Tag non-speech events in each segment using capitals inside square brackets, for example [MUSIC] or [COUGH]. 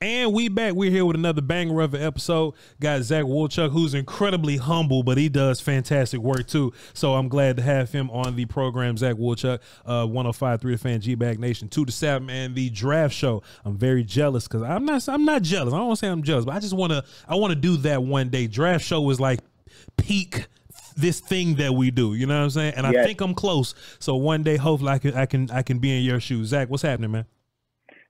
And we back. We're here with another banger of an episode. Got Zach Wolchuk, who's incredibly humble, but he does fantastic work too. So I'm glad to have him on the program. Zach Wolchuk, uh, 105.3 The Fan, G Bag Nation, two to seven, and the draft show. I'm very jealous because I'm not. I'm not jealous. I don't want to say I'm jealous, but I just want to. I want to do that one day. Draft show is like peak this thing that we do. You know what I'm saying? And Yes. I think I'm close. So one day, hopefully, I can. I can. I can be in your shoes. Zach, what's happening, man?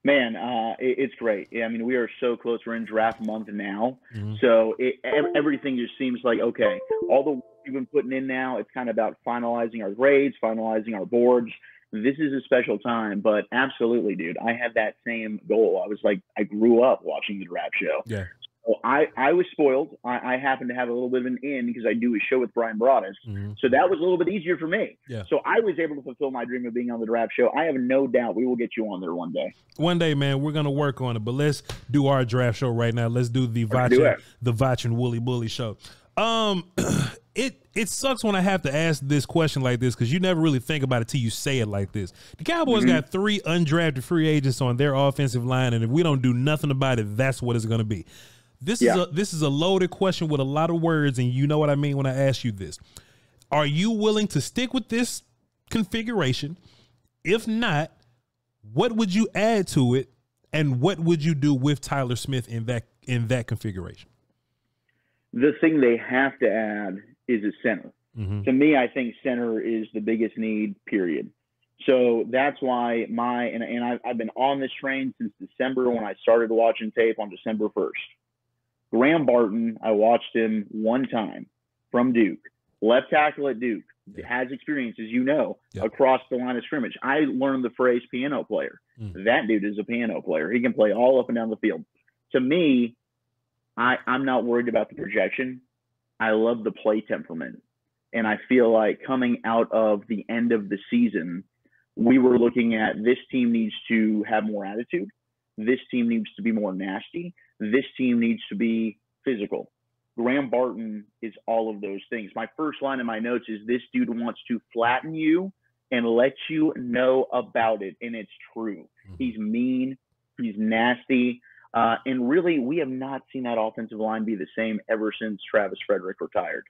Man, uh, it, it's great. Yeah, I mean, we are so close. We're in draft month now, Mhm. so it, everything just seems like okay. All the work we've been putting in now, it's kind of about finalizing our grades, finalizing our boards. This is a special time, but absolutely, dude, I had that same goal. I was like, I grew up watching the draft show. Yeah. So I, I was spoiled. I, I happened to have a little bit of an in because I do a show with Brian Broaddus. Mhm. So that was a little bit easier for me. Yeah. So I was able to fulfill my dream of being on the draft show. I have no doubt we will get you on there one day. One day, man, we're gonna work on it. But let's do our draft show right now. Let's do the do Voch the Voch and Wooly Bully show. Um, [CLEARS THROAT] it it sucks when I have to ask this question like this because you never really think about it till you say it like this. The Cowboys Mm-hmm. got three undrafted free agents on their offensive line, and if we don't do nothing about it, that's what it's gonna be. This is a this is a loaded question with a lot of words, and you know what I mean when I ask you this. Are you willing to stick with this configuration? If not, what would you add to it, and what would you do with Tyler Smith in that in that configuration? The thing they have to add is a center. Mm-hmm. To me, I think center is the biggest need, period. So that's why my, and, and I've, I've been on this train since December when I started watching tape on December 1st. Graham Barton, I watched him one time from Duke, left tackle at Duke, Yeah. has experience, as you know, Yeah. across the line of scrimmage. I learned the phrase piano player. Mm. That dude is a piano player. He can play all up and down the field. To me, I, I'm not worried about the projection. I love the play temperament. And I feel like coming out of the end of the season, we were looking at this team needs to have more attitude. This team needs to be more nasty. This team needs to be physical. Graham Barton is all of those things. My first line in my notes is this dude wants to flatten you and let you know about it. And it's true. Mhm. He's mean, he's nasty. Uh, and really, we have not seen that offensive line be the same ever since Travis Frederick retired.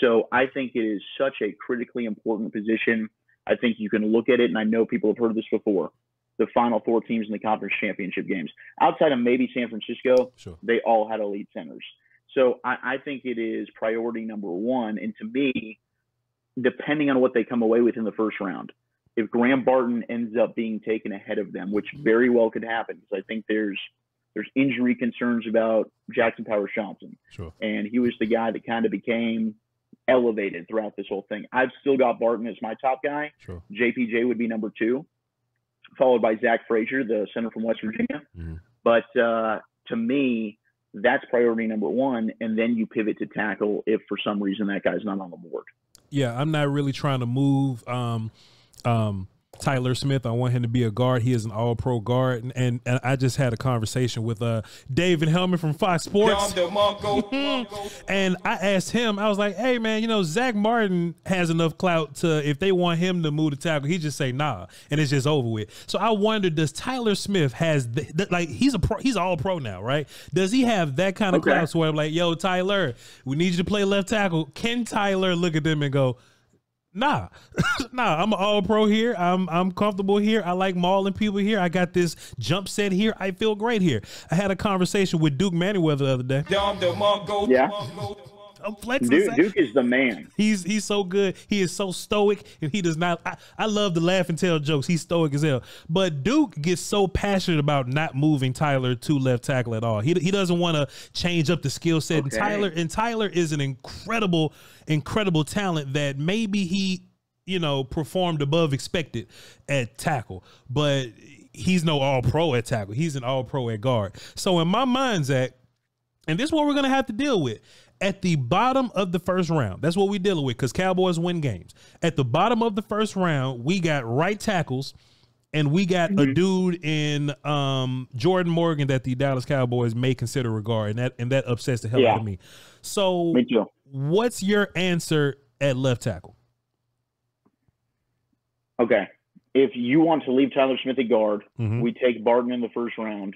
So I think it is such a critically important position. I think you can look at it, and I know people have heard this before. The final four teams in the conference championship games, outside of maybe San Francisco, Sure. they all had elite centers. So I, I think it is priority number one. And to me, depending on what they come away with in the first round, if Graham Barton ends up being taken ahead of them, which very well could happen, because I think there's there's injury concerns about Jackson Powers Johnson, Sure. and he was the guy that kind of became elevated throughout this whole thing. I've still got Barton as my top guy. Sure. JPJ would be number two, followed by Zach Frazier, the center from West Virginia. Mhm. But uh, to me, that's priority number one. And then you pivot to tackle if for some reason that guy's not on the board. Yeah, I'm not really trying to move um um Tyler Smith. I want him to be a guard. He is an all pro guard. And, and, and I just had a conversation with uh David Helman from Fox Sports. [LAUGHS] and I asked him, I was like, hey man, you know, Zach Martin has enough clout to if they want him to move to tackle, he just say nah, and it's just over with. So I wonder, does Tyler Smith has the, the- like he's a pro, he's all pro now, right? Does he have that kind of Okay. clout where I'm like, yo, Tyler, we need you to play left tackle? Can Tyler look at them and go, Nah, [COUGHS] nah. I'm an all pro here. I'm I'm comfortable here. I like mauling people here. I got this jump set here. I feel great here. I had a conversation with Duke Manyweather the other day. Yeah. I'm flexing. Duke, Duke is the man. He's he's so good. He is so stoic, and he does not. I, I love to laugh and tell jokes. He's stoic as hell. But Duke gets so passionate about not moving Tyler to left tackle at all. He he doesn't want to change up the skill set. And Tyler and Tyler is an incredible, incredible talent that maybe he you know performed above expected at tackle, but he's no all pro at tackle. He's an all pro at guard. So in my mind, Zach, and this is what we're gonna have to deal with. At the bottom of the first round, that's what we're dealing with because Cowboys win games. At the bottom of the first round, we got right tackles, and we got a dude in um, Jordan Morgan that the Dallas Cowboys may consider regard, and that and that upsets the hell Yeah. out of me. So, Me what's your answer at left tackle? Okay. If you want to leave Tyler Smith at guard, Mhm. we take Barton in the first round.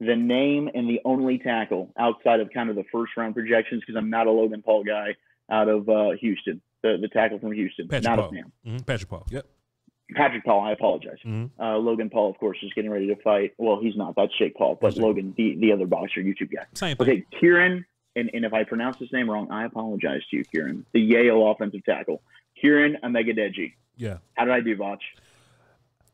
The name and the only tackle outside of kind of the first round projections because I'm not a Logan Paul guy out of uh, Houston, the, the tackle from Houston, Patrick not Paul. a fan. hmm Patrick Paul. Yep. Patrick Paul, I apologize. Mhm. Uh, Logan Paul, of course, is getting ready to fight. Well, he's not. That's Jake Paul, but That's Jake Logan, the, the other boxer YouTube guy. Same thing. Okay, Kiran, and, and if I pronounce his name wrong, I apologize to you, Kiran. The Yale offensive tackle, Kiran Amegadjie. Yeah. How did I do, Voch?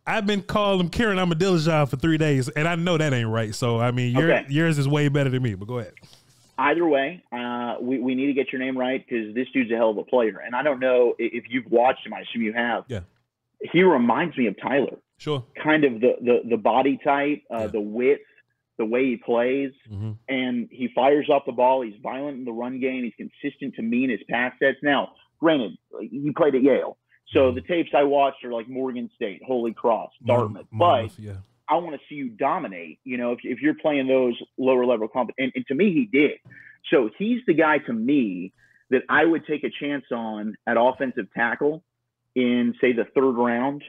I've been calling him Kieran Ahmadinejad for three days, and I know that ain't right. So I mean, your, Okay. yours is way better than me. But go ahead. Either way, uh, we, we need to get your name right because this dude's a hell of a player. And I don't know if you've watched him. I assume you have. Yeah. He reminds me of Tyler. Sure. Kind of the the, the body type, uh, Yeah. the width, the way he plays. mm-hmm. and he fires off the ball. He's violent in the run game. He's consistent to me in his pass sets. Now, granted, he played at Yale, so Mm-hmm. the tapes I watched are like Morgan State, Holy Cross, Dartmouth. But yeah. I want to see you dominate. You know, if, if you're playing those lower level comp, and, and to me, he did. So he's the guy to me that I would take a chance on at offensive tackle in say the third round.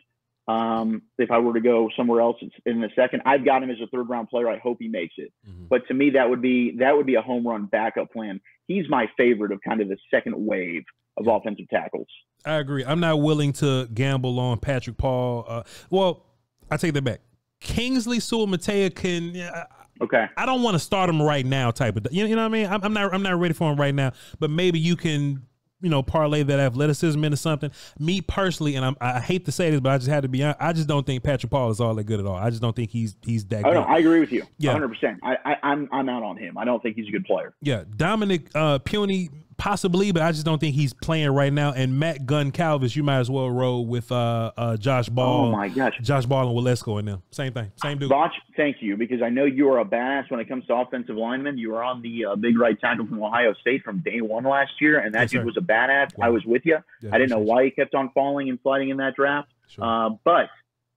Um, if I were to go somewhere else in the second, I've got him as a third round player. I hope he makes it. Mhm. But to me, that would be that would be a home run backup plan. He's my favorite of kind of the second wave of offensive tackles. I agree. I'm not willing to gamble on Patrick Paul. Uh, well, I take that back. Kingsley Suamataia can. yeah, Okay. I don't want to start him right now, type of. You know, you know what I mean? I'm, I'm not. I'm not ready for him right now. But maybe you can, you know, parlay that athleticism into something. Me personally, and I'm, I hate to say this, but I just had to be. honest, I just don't think Patrick Paul is all that good at all. I just don't think he's he's that Oh good. no, I agree with you. Yeah. 100%. I, I I'm I'm out on him. I don't think he's a good player. Yeah, Dominic uh, Puni possibly, but I just don't think he's playing right now. And Matt Goncalves, you might as well roll with uh, uh, Josh Ball. Oh my gosh. Josh Ball and Waletzko in them. Same thing. Same dude. Voch, thank you because I know you are a badass when it comes to offensive linemen. You were on the uh, big right tackle from Ohio State from day one last year, and that Yes, dude sir. was a badass. Wow. I was with you. Yeah, I didn't know why he kept on falling and sliding in that draft. Sure. Uh, but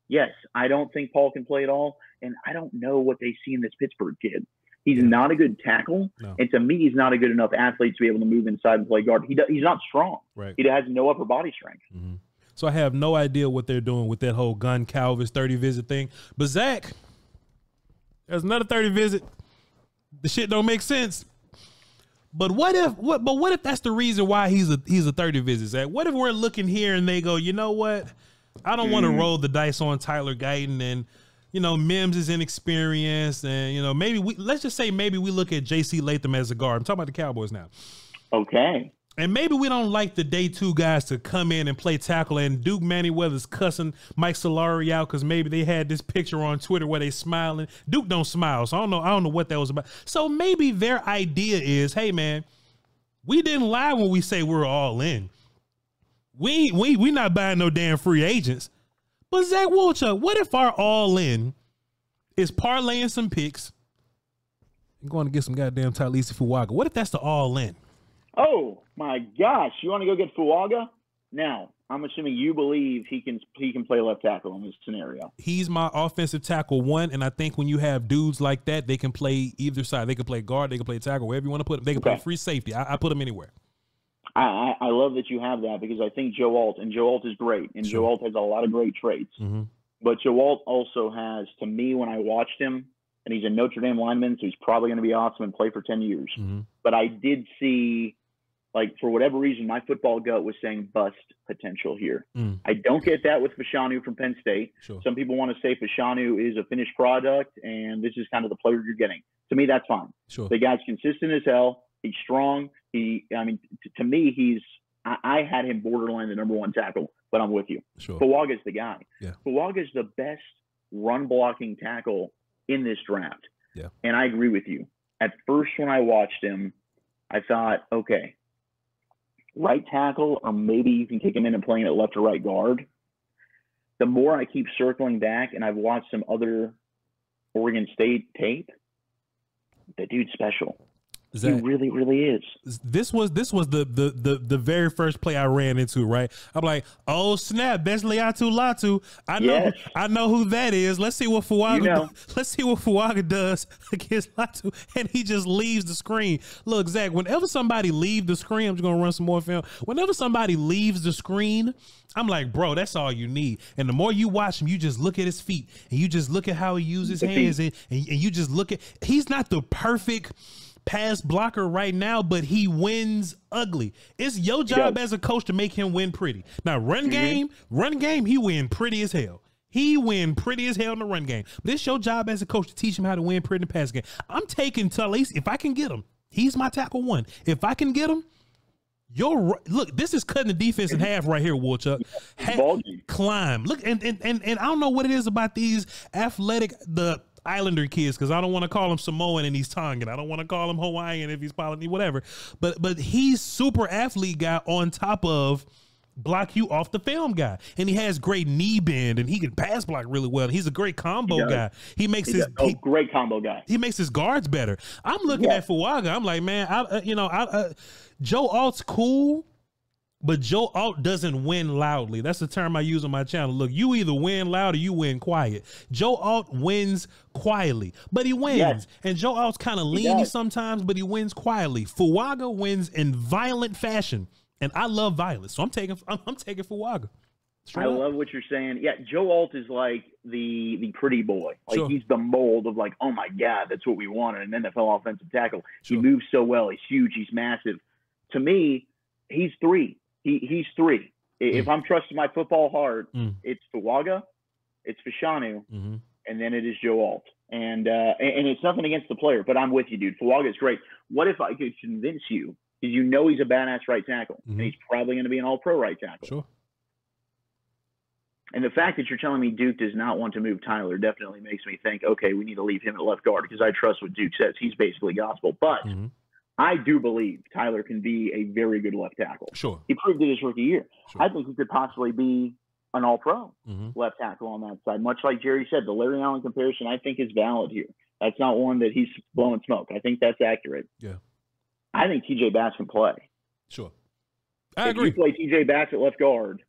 yes, I don't think Paul can play at all, and I don't know what they see in this Pittsburgh kid. He's Yeah. not a good tackle, No. and to me, he's not a good enough athlete to be able to move inside and play guard. He do, he's not strong. right. He has no upper body strength. hmm So I have no idea what they're doing with that whole Goncalves 30 visit thing. But Zach, there's another 30 visit. The shit don't make sense. But what if what but what if that's the reason why he's a he's a 30 visit, Zach? What if we're looking here and they go, you know what? I don't want to roll the dice on Tyler Guyton and you know, Mims is inexperienced and you know, maybe we let's just say maybe we look at JC Latham as a guard. I'm talking about the Cowboys now. Okay. And maybe we don't like the day two guys to come in and play tackle. And Duke Manyweather's cussing Mike Solari out because maybe they had this picture on Twitter where they smiling. Duke don't smile, so I don't know. I don't know what that was about. So maybe their idea is, hey man, we didn't lie when we say we're all in. We we we not buying no damn free agents. But Zach Wolchuk, what if our all in is parlaying some picks and going to get some goddamn Taliese Fuaga? What if that's the all in? Oh my gosh, you want to go get Fuaga? Now, I'm assuming you believe he can he can play left tackle in this scenario. he's my offensive tackle one, and I think when you have dudes like that, they can play either side. They can play guard, they can play tackle, wherever you want to put them. They can play free safety. I, I put them anywhere. I, I, I love that you have that because I think Joe Alt and Joe Alt is great and Sure. Joe Alt has a lot of great traits. Mm-hmm. But Joe Alt also has, to me, when I watched him, and he's a Notre Dame lineman, so he's probably going to be awesome and play for 10 years. Mm-hmm. But I did see, like, for whatever reason, my football gut was saying bust potential here. Mm. I don't get that with Fashanu from Penn State. Sure. Some people want to say Fashanu is a finished product, and this is kind of the player you're getting. To me, that's fine. Sure. The guy's consistent as hell. He's strong. He, I mean, t- to me, he's. I, I had him borderline the number one tackle, but I'm with you. Sure. Fuaga's the guy. Yeah. Fuaga's the best run blocking tackle in this draft. Yeah. And I agree with you. At first, when I watched him, I thought, okay, right tackle, or maybe you can kick him in and play him at left or right guard. The more I keep circling back, and I've watched some other Oregon State tape, the dude's special. Zach, he really, really is. This was this was the, the the the very first play I ran into. Right, I'm like, oh snap, best Laiatu Latu. I know, yes. I know who that is. Let's see what Fuaga. You know. Let's see what Fuaga does [LAUGHS] against Latu, and he just leaves the screen. Look, Zach, whenever somebody leave the screen, I'm just gonna run some more film. Whenever somebody leaves the screen, I'm like, bro, that's all you need. And the more you watch him, you just look at his feet, and you just look at how he uses his hands, and, and you just look at. He's not the perfect pass blocker right now, but he wins ugly. It's your job as a coach to make him win pretty. Now, run mm-hmm. game, run game, he win pretty as hell. He win pretty as hell in the run game. But it's your job as a coach to teach him how to win pretty in the pass game. I'm taking Taliese if I can get him. He's my tackle one. If I can get him, your look, this is cutting the defense in half right here, Wolchuk. Ha- climb. Look, and, and and and I don't know what it is about these athletic the Islander kids because I don't want to call him Samoan and he's Tongan. I don't want to call him Hawaiian if he's Polynesian, whatever. But but he's super athlete guy on top of block you off the film guy. And he has great knee bend and he can pass block really well. He's a great combo he guy. He makes he his oh, he, great combo guy. He makes his guards better. I'm looking yeah. at Fuaga. I'm like, man, I uh, you know, I uh, Joe Alt's cool. But Joe Alt doesn't win loudly. That's the term I use on my channel. Look, you either win loud or you win quiet. Joe Alt wins quietly, but he wins. Yes. And Joe Alt's kind of leany sometimes, but he wins quietly. Fuaga wins in violent fashion, and I love violence, so I'm taking I'm, I'm taking Fuaga. I up. love what you're saying. Yeah, Joe Alt is like the the pretty boy. Like sure. he's the mold of like, oh my god, that's what we want in an NFL offensive tackle. Sure. He moves so well. He's huge. He's massive. To me, he's three he he's three. Mm. If I'm trusting my football heart, mm. it's Fuaga, it's Fashanu, mm-hmm. and then it is Joe Alt. And, uh, and, it's nothing against the player, but I'm with you, dude. Fuaga is great. What if I could convince you? Because you know he's a badass right tackle, mm-hmm. and he's probably going to be an All-Pro right tackle. Sure. And the fact that you're telling me Duke does not want to move Tyler definitely makes me think, okay, we need to leave him at left guard because I trust what Duke says. He's basically gospel. But mm-hmm. I do believe Tyler can be a very good left tackle. Sure. He proved it his rookie year. Sure. I think he could possibly be an all pro mm-hmm. left tackle on that side. Much like Jerry said, the Larry Allen comparison I think is valid here. That's not one that he's blowing smoke. I think that's accurate. Yeah. I think TJ Bass can play. Sure. I if agree. you play TJ Bass at left guard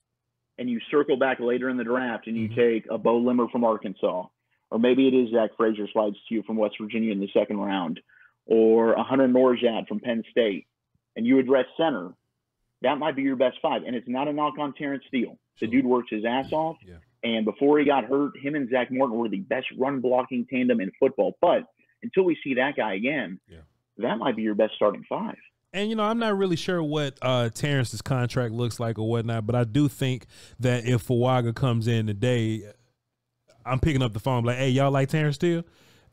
and you circle back later in the draft and you mm-hmm. take a Beaux Limmer from Arkansas, or maybe it is Zach Frazier slides to you from West Virginia in the second round or a Hunter Nourzad from Penn State, and you address center, that might be your best five. And it's not a knock on Terence Steele. The dude works his ass off. Yeah. And before he got hurt, him and Zach Martin were the best run blocking tandem in football. But until we see that guy again, yeah. that might be your best starting five. And you know, I'm not really sure what uh, Terence's contract looks like or whatnot, but I do think that if Fuaga comes in today, I'm picking up the phone like, "Hey, y'all like Terence Steele?"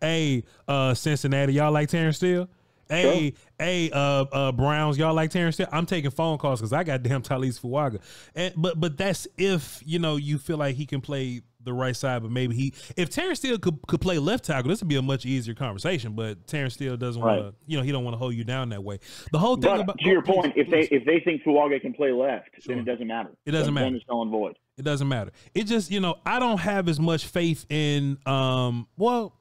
Hey, uh, Cincinnati, y'all like Terence Steele? Hey, sure. hey, uh, uh, Browns, y'all like Terence Steele? I'm taking phone calls because I got damn Taliese Fuaga. And but but that's if you know you feel like he can play the right side, but maybe he if Terence Steele could, could play left tackle, this would be a much easier conversation. But Terence Steele doesn't right. want to, you know, he don't want to hold you down that way. The whole thing but about to your point, if they if they think Fuaga can play left, sure. then it doesn't matter. It doesn't matter. It's null and void. It doesn't matter. It just you know I don't have as much faith in um well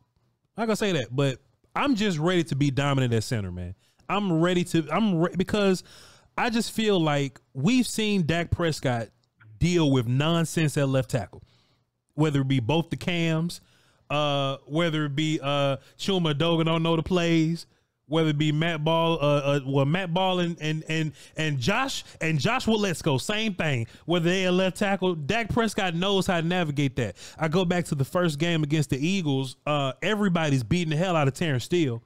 not gonna say that, but I'm just ready to be dominant at center, man. I'm ready to. I'm re- because I just feel like we've seen Dak Prescott deal with nonsense at left tackle, whether it be both the cams, uh, whether it be uh, Chuma Edoga don't know the plays, whether it be Matt Ball, uh, uh, well, Matt Ball and and and and Josh and Joshua Let's go, same thing. Whether they a left tackle, Dak Prescott knows how to navigate that. I go back to the first game against the Eagles. Uh, everybody's beating the hell out of Terence Steele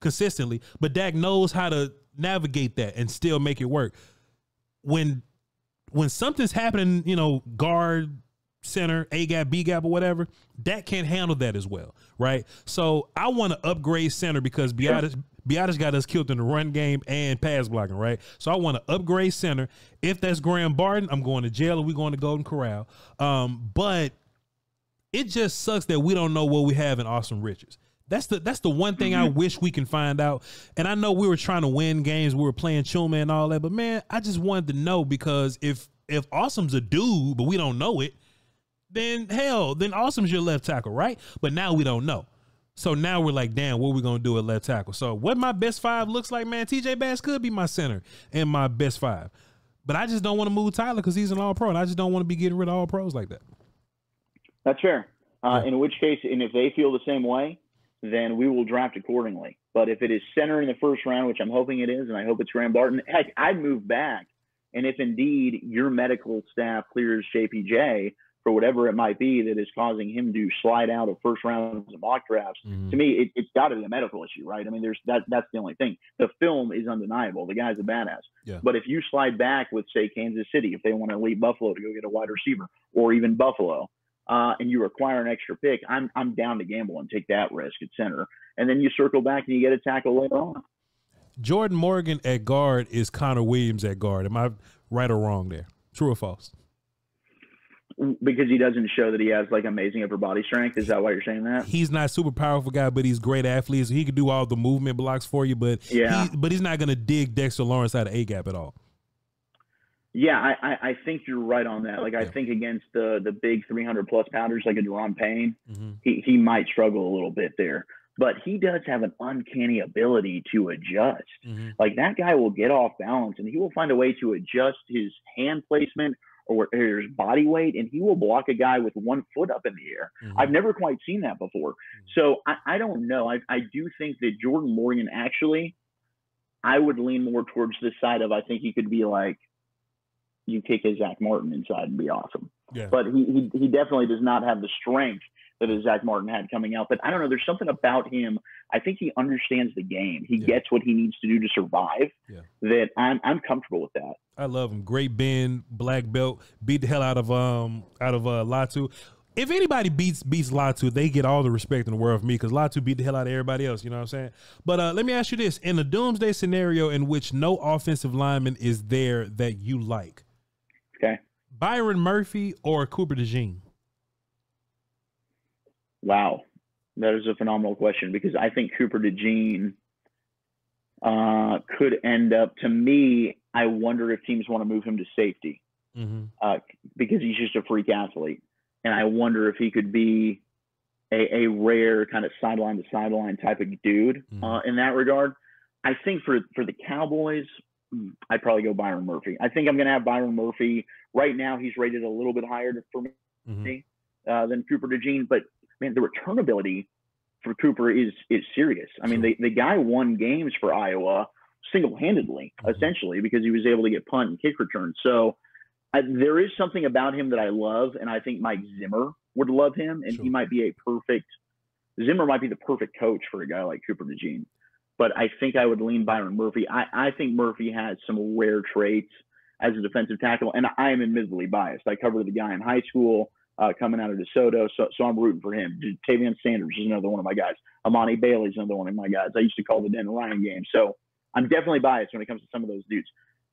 consistently, but Dak knows how to navigate that and still make it work. When when something's happening, you know, guard center, A gap, B gap, or whatever, Dak can't handle that as well, right? So I want to upgrade center because Biadasz, Biadasz got us killed in the run game and pass blocking, right? So I want to upgrade center. If that's Graham Barton, I'm going to jail and we're going to Golden Corral. Um, but it just sucks that we don't know what we have in Asim Richards. That's the that's the one thing mm-hmm. I wish we can find out. And I know we were trying to win games, we were playing Chuma and all that, but man, I just wanted to know because if if Asim's a dude, but we don't know it, then hell, then Asim's your left tackle, right? But now we don't know. So now we're like, damn, what are we gonna do at left tackle? So what my best five looks like, man, TJ Bass could be my center and my best five. But I just don't want to move Tyler because he's an all pro, and I just don't want to be getting rid of all pros like that. That's fair. Uh, Yeah. In which case, and if they feel the same way, then we will draft accordingly. But if it is center in the first round, which I'm hoping it is, and I hope it's Graham Barton, heck, I'd move back. And if indeed your medical staff clears JPJ for whatever it might be that is causing him to slide out of first rounds of mock drafts, Mhm. to me, it, it's got to be a medical issue, right? I mean, there's that. That's the only thing. The film is undeniable. The guy's a badass. Yeah. But if you slide back with, say, Kansas City, if they want to leave Buffalo to go get a wide receiver, or even Buffalo, uh, and you require an extra pick, I'm I'm down to gamble and take that risk at center. And then you circle back and you get a tackle later on. Jordan Morgan at guard is Connor Williams at guard. Am I right or wrong there? True or false? Because he doesn't show that he has like amazing upper body strength. Is that why you're saying that? He's not super powerful guy, but he's great athlete. So he can do all the movement blocks for you, but Yeah. he, but he's not gonna dig Dexter Lawrence out of A gap at all. Yeah, I, I, I think you're right on that. Like I Yeah. think against the the big 300 plus pounders like a Daron Payne, Mm-hmm. he, he might struggle a little bit there. But he does have an uncanny ability to adjust. Mm-hmm. Like that guy will get off balance and he will find a way to adjust his hand placement or, his body weight, and he will block a guy with one foot up in the air. Mm-hmm. I've never quite seen that before. So I, I don't know. I, I do think that Jordan Morgan actually, I would lean more towards the side of I think he could be like, you kick a Zach Martin inside and be awesome. yeah. But he, he, he definitely does not have the strength that Zach Martin had coming out. But I don't know. There's something about him. I think he understands the game. He Yeah. gets what he needs to do to survive. Yeah. That I'm I'm comfortable with that. I love him. Great bend, black belt, beat the hell out of um out of uh Latu. If anybody beats beats Latu, they get all the respect in the world from me because Latu beat the hell out of everybody else. You know what I'm saying? But uh, let me ask you this: in a doomsday scenario in which no offensive lineman is there that you like, Okay. Byron Murphy or Cooper DeJean? Wow, that is a phenomenal question because I think Cooper DeJean uh, could end up. To me, I wonder if teams want to move him to safety Mm-hmm. uh, because he's just a freak athlete, and I wonder if he could be a, a rare kind of sideline to sideline type of dude uh, Mhm. in that regard. I think for for the Cowboys, mm, I'd probably go Byron Murphy. I think I'm going to have Byron Murphy. Right now, he's rated a little bit higher for me Mm-hmm. uh, than Cooper DeJean, but man, the returnability for Cooper is is serious. I mean, the, the guy won games for Iowa single handedly, Mhm. essentially, because he was able to get punt and kick returns. So I, there is something about him that I love, and I think Mike Zimmer would love him, and Sure. he might be a perfect Zimmer might be the perfect coach for a guy like Cooper DeJean. But I think I would lean Byron Murphy. I, I think Murphy has some rare traits as a defensive tackle, and I am admittedly biased. I covered the guy in high school uh, coming out of DeSoto, so so I'm rooting for him. Tavian Sanders is another one of my guys. Amani Bailey is another one of my guys. I used to call the Den Ryan game, so I'm definitely biased when it comes to some of those dudes.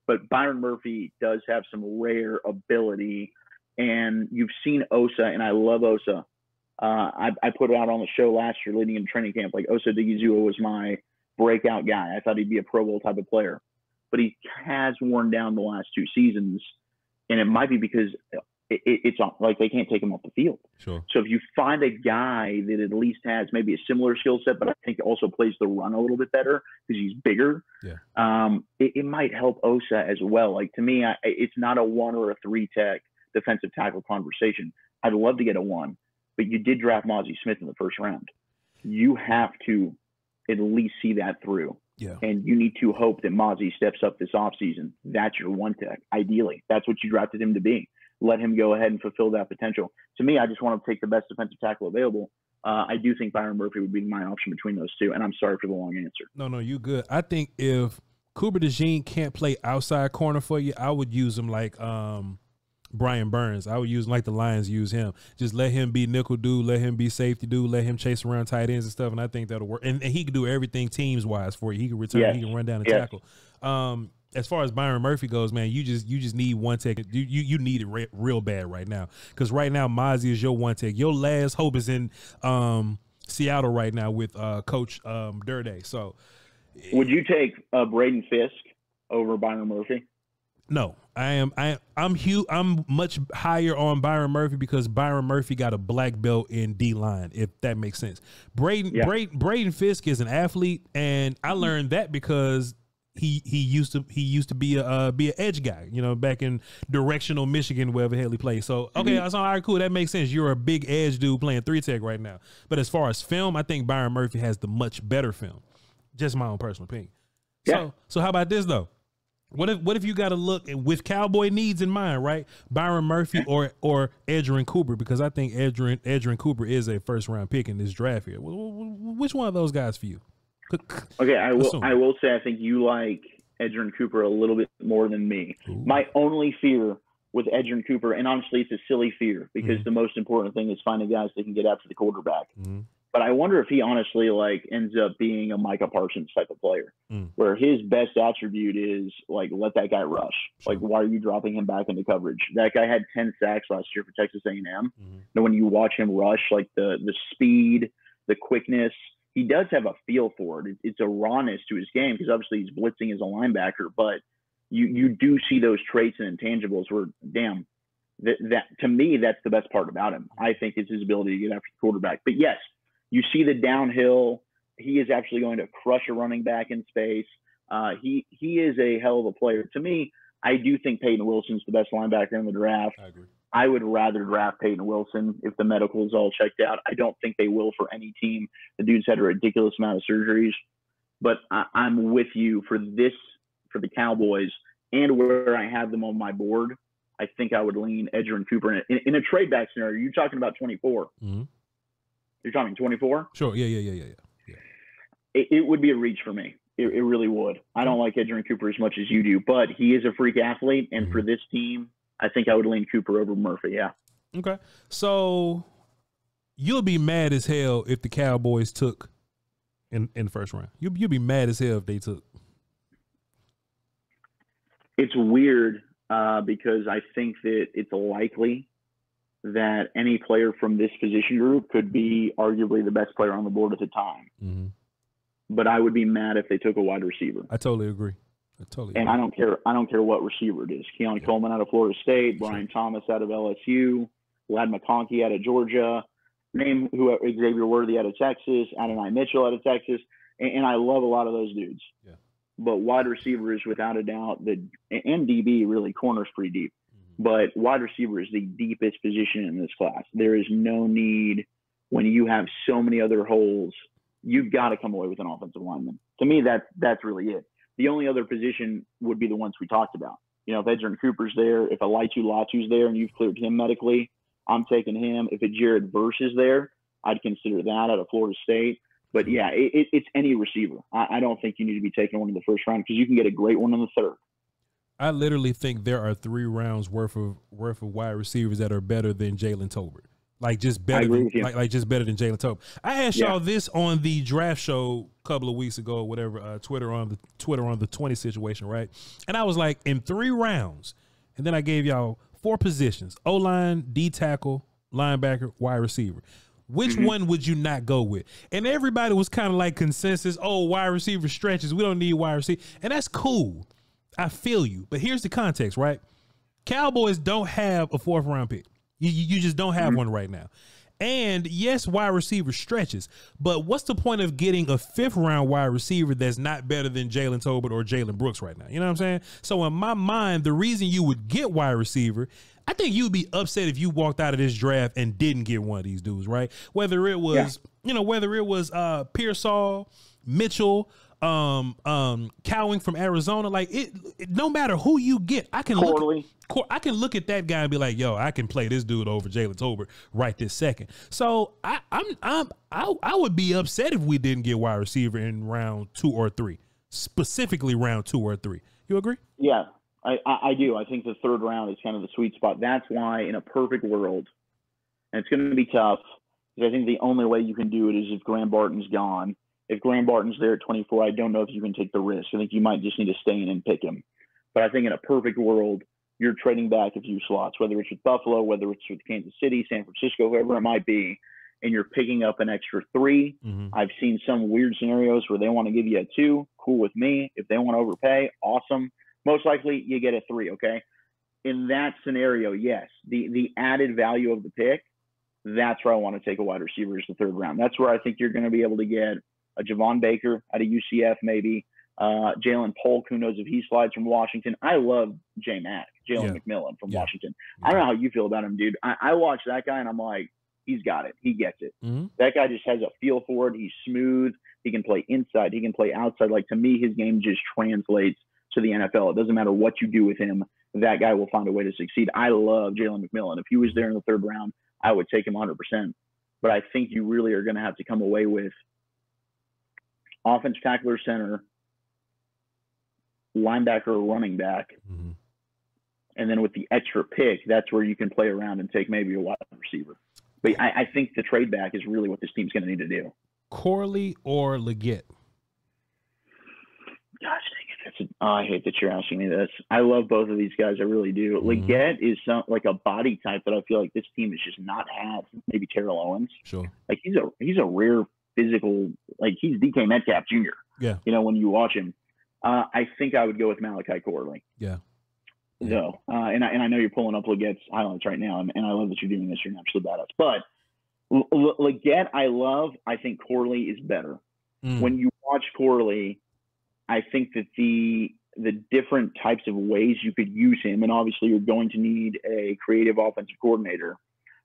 But Byron Murphy does have some rare ability, and you've seen Osa, and I love Osa. Uh, I, I put it out on the show last year, leading into training camp. Like Osa Odighizuwa was my breakout guy. I thought he'd be a Pro Bowl type of player, but he has worn down the last two seasons, and it might be because it, it, it's on, like they can't take him off the field. Sure. So if you find a guy that at least has maybe a similar skill set, but I think also plays the run a little bit better because he's bigger, Yeah. um, it, it might help Osa as well. Like to me, I, it's not a one or a three tech defensive tackle conversation. I'd love to get a one, but you did draft Mazi Smith in the first round. You have to at least see that through. Yeah. And you need to hope that Mazi steps up this offseason. That's your one tech. Ideally, that's what you drafted him to be. Let him go ahead and fulfill that potential. To me, I just want to take the best defensive tackle available. Uh, I do think Byron Murphy would be my option between those two. And I'm sorry for the long answer. No, no, you good. I think if Cooper DeJean can't play outside corner for you, I would use him like um Brian Burns. I would use him like the Lions use him. Just let him be nickel dude, let him be safety dude, let him chase around tight ends and stuff. And I think that'll work. And, and he can do everything teams wise for you. He can return, Yes. he can run down and Yes. tackle. Um, as far as Byron Murphy goes, man, you just you just need one tech. You you, you need it re- real bad right now because right now Mazi is your one tech. Your last hope is in um Seattle right now with uh Coach um Durde. So Would you take uh, Braden Fiske over Byron Murphy? No, I am I I'm Hugh I'm much higher on Byron Murphy because Byron Murphy got a black belt in D line, if that makes sense. Braden Yeah. Braden Braden Fiske is an athlete, and I learned that because he he used to he used to be a uh, be an edge guy, you know, back in directional Michigan, wherever he played. So okay, I was all right, cool, that makes sense. You're a big edge dude playing three tech right now. But as far as film, I think Byron Murphy has the much better film. Just my own personal opinion. Yeah. So so how about this though? What if what if you got to look with cowboy needs in mind, right? Byron Murphy or or Edgerrin Cooper because I think Edgerrin Edgerrin Cooper is a first round pick in this draft here. Wh- wh- Which one of those guys for you? Okay, I will. Assume. I will say I think you like Edgerrin Cooper a little bit more than me. Ooh. My only fear with Edgerrin Cooper, and honestly, it's a silly fear because Mhm. the most important thing is finding guys that can get after the quarterback. Mhm. But I wonder if he honestly like ends up being a Micah Parsons type of player, Mm. where his best attribute is like let that guy rush. Sure. Like why are you dropping him back into coverage? That guy had ten sacks last year for Texas A&M. Mhm. And when you watch him rush, like the the speed, the quickness, he does have a feel for it. It- It's a rawness to his game because obviously he's blitzing as a linebacker, but you you do see those traits and intangibles where damn that that to me that's the best part about him. I think is his ability to get after the quarterback. But yes, you see the downhill. He is actually going to crush a running back in space. Uh, he he is a hell of a player. To me, I do think Payton Wilson's the best linebacker in the draft. I agree. I would rather draft Payton Wilson if the medical is all checked out. I don't think they will for any team. The dude's had a ridiculous amount of surgeries, but I, I'm with you for this for the Cowboys and where I have them on my board. I think I would lean Edgerrin Cooper in, in, in a trade back scenario. You're talking about 24. Mm-hmm. You're talking 24. Sure. Yeah. Yeah. Yeah. Yeah. Yeah. It, it would be a reach for me. It, it really would. I don't like Edgerrin Cooper as much as you do, but he is a freak athlete, and for this team, I think I would lean Cooper over Murphy. Yeah. Okay. So you'll be mad as hell if the Cowboys took in in the first round. You you'll be mad as hell if they took. it's weird uh, because I think that it's likely that any player from this position group could be arguably the best player on the board at the time. Mm-hmm. But I would be mad if they took a wide receiver. I totally agree. I totally. And agree. I don't care. I don't care what receiver it is. Keon Coleman out of Florida State, Brian Thomas out of LSU, Ladd McConkey out of Georgia, name who Xavier Worthy out of Texas, Adonai Mitchell out of Texas, and, and I love a lot of those dudes. Yeah. But wide receiver is without a doubt the and DB really corners pretty deep. Mhm. But wide receiver is the deepest position in this class. There is no need when you have so many other holes. You've got to come away with an offensive lineman. To me, that that's really it. The only other position would be the ones we talked about. You know, if Edgerrin Cooper's there, if Laiatu Latu's there, and you've cleared him medically, I'm taking him. If a Jared Verse is there, I'd consider that out of Florida State. But yeah, it, it's any receiver. I, I don't think you need to be taking one in the first round because you can get a great one in the third. I literally think there are three rounds worth of worth of wide receivers that are better than Jalen Tolbert. Like just better than like, like just better than Jalen Tolbert. I asked Yeah. y'all this on the draft show a couple of weeks ago, or whatever, uh, Twitter on the Twitter on the 20 situation, right? And I was like, in three rounds, and then I gave y'all four positions: O line, D tackle, linebacker, wide receiver. Which Mm-hmm. one would you not go with? And everybody was kind of like consensus. Oh, wide receiver stretches. We don't need wide receiver, and that's cool. I feel you. But here's the context, right? Cowboys don't have a fourth round pick. You, you just don't have one right now. And yes, wide receiver stretches, but what's the point of getting a fifth round wide receiver that's not better than Jalen Tolbert or Jalen Brooks right now? You know what I'm saying? So in my mind, the reason you would get wide receiver, I think you'd be upset if you walked out of this draft and didn't get one of these dudes, right? Whether it was, you know, whether it was uh Pearsall, Mitchell, um, um, Cowing from Arizona, like it, it- no matter who you get, I can look. Cor- I can look at that guy and be like, "Yo, I can play this dude over Jalen Tolbert right this second. So I, I'm, I'm, I, I would be upset if we didn't get wide receiver in round two or three, specifically round two or three. You agree? Yeah, I, I, I do. I think the third round is kind of the sweet spot. That's why, in a perfect world, and it's going to be tough, I think the only way you can do it is if Graham Barton's gone. If Graham Barton's there at 24, I don't know if you can take the risk. I think you might just need to stay in and pick him. But I think in a perfect world, you're trading back a few slots, whether it's with Buffalo, whether it's with Kansas City, San Francisco, whoever it might be, and you're picking up an extra three. Mm-hmm. I've seen some weird scenarios where they want to give you a two. Cool with me. If they want to overpay, awesome. Most likely you get a three. Okay. in that scenario, yes, the the added value of the pick, that's where I want to take a wide receiver is the third round. That's where I think you're going to be able to get a Javon Baker out of UCF, maybe uh, Ja'Lynn Polk. Who knows if he slides from Washington? I love J Mac, Jalen Yeah. McMillan from Yeah. Washington. I don't know how you feel about him, dude. I, I watch that guy and I'm like, he's got it. He gets it. Mhm. That guy just has a feel for it. He's smooth. He can play inside. He can play outside. Like to me, his game just translates to the NFL. It doesn't matter what you do with him. That guy will find a way to succeed. I love Jalen McMillan. If he was there in the third round, I would take him 100%. But I think you really are going to have to come away with offense tackler center, linebacker or running back, Mm-hmm. and then with the extra pick, that's where you can play around and take maybe a wide receiver. But I, I think the trade back is really what this team's going to need to do. Corley or Legette? Gosh dang it! That's a, oh, I hate that you're asking me this. I love both of these guys. I really do. Mhm. Legette is some, like a body type that I feel like this team has just not had. Maybe Terrell Owens. Sure. Like he's a he's a rare physical. Like he's DK Metcalf Jr. Yeah. You know when you watch him. Uh, I think I would go with Malachi Corley. Yeah. though. Uh, and I and I know you're pulling up Legette's highlights right now, and, and I love that you're doing this. You're an absolute badass. But L- L- Legette, I love. I think Corley is better. Mm. When you watch Corley, I think that the the different types of ways you could use him, and obviously you're going to need a creative offensive coordinator,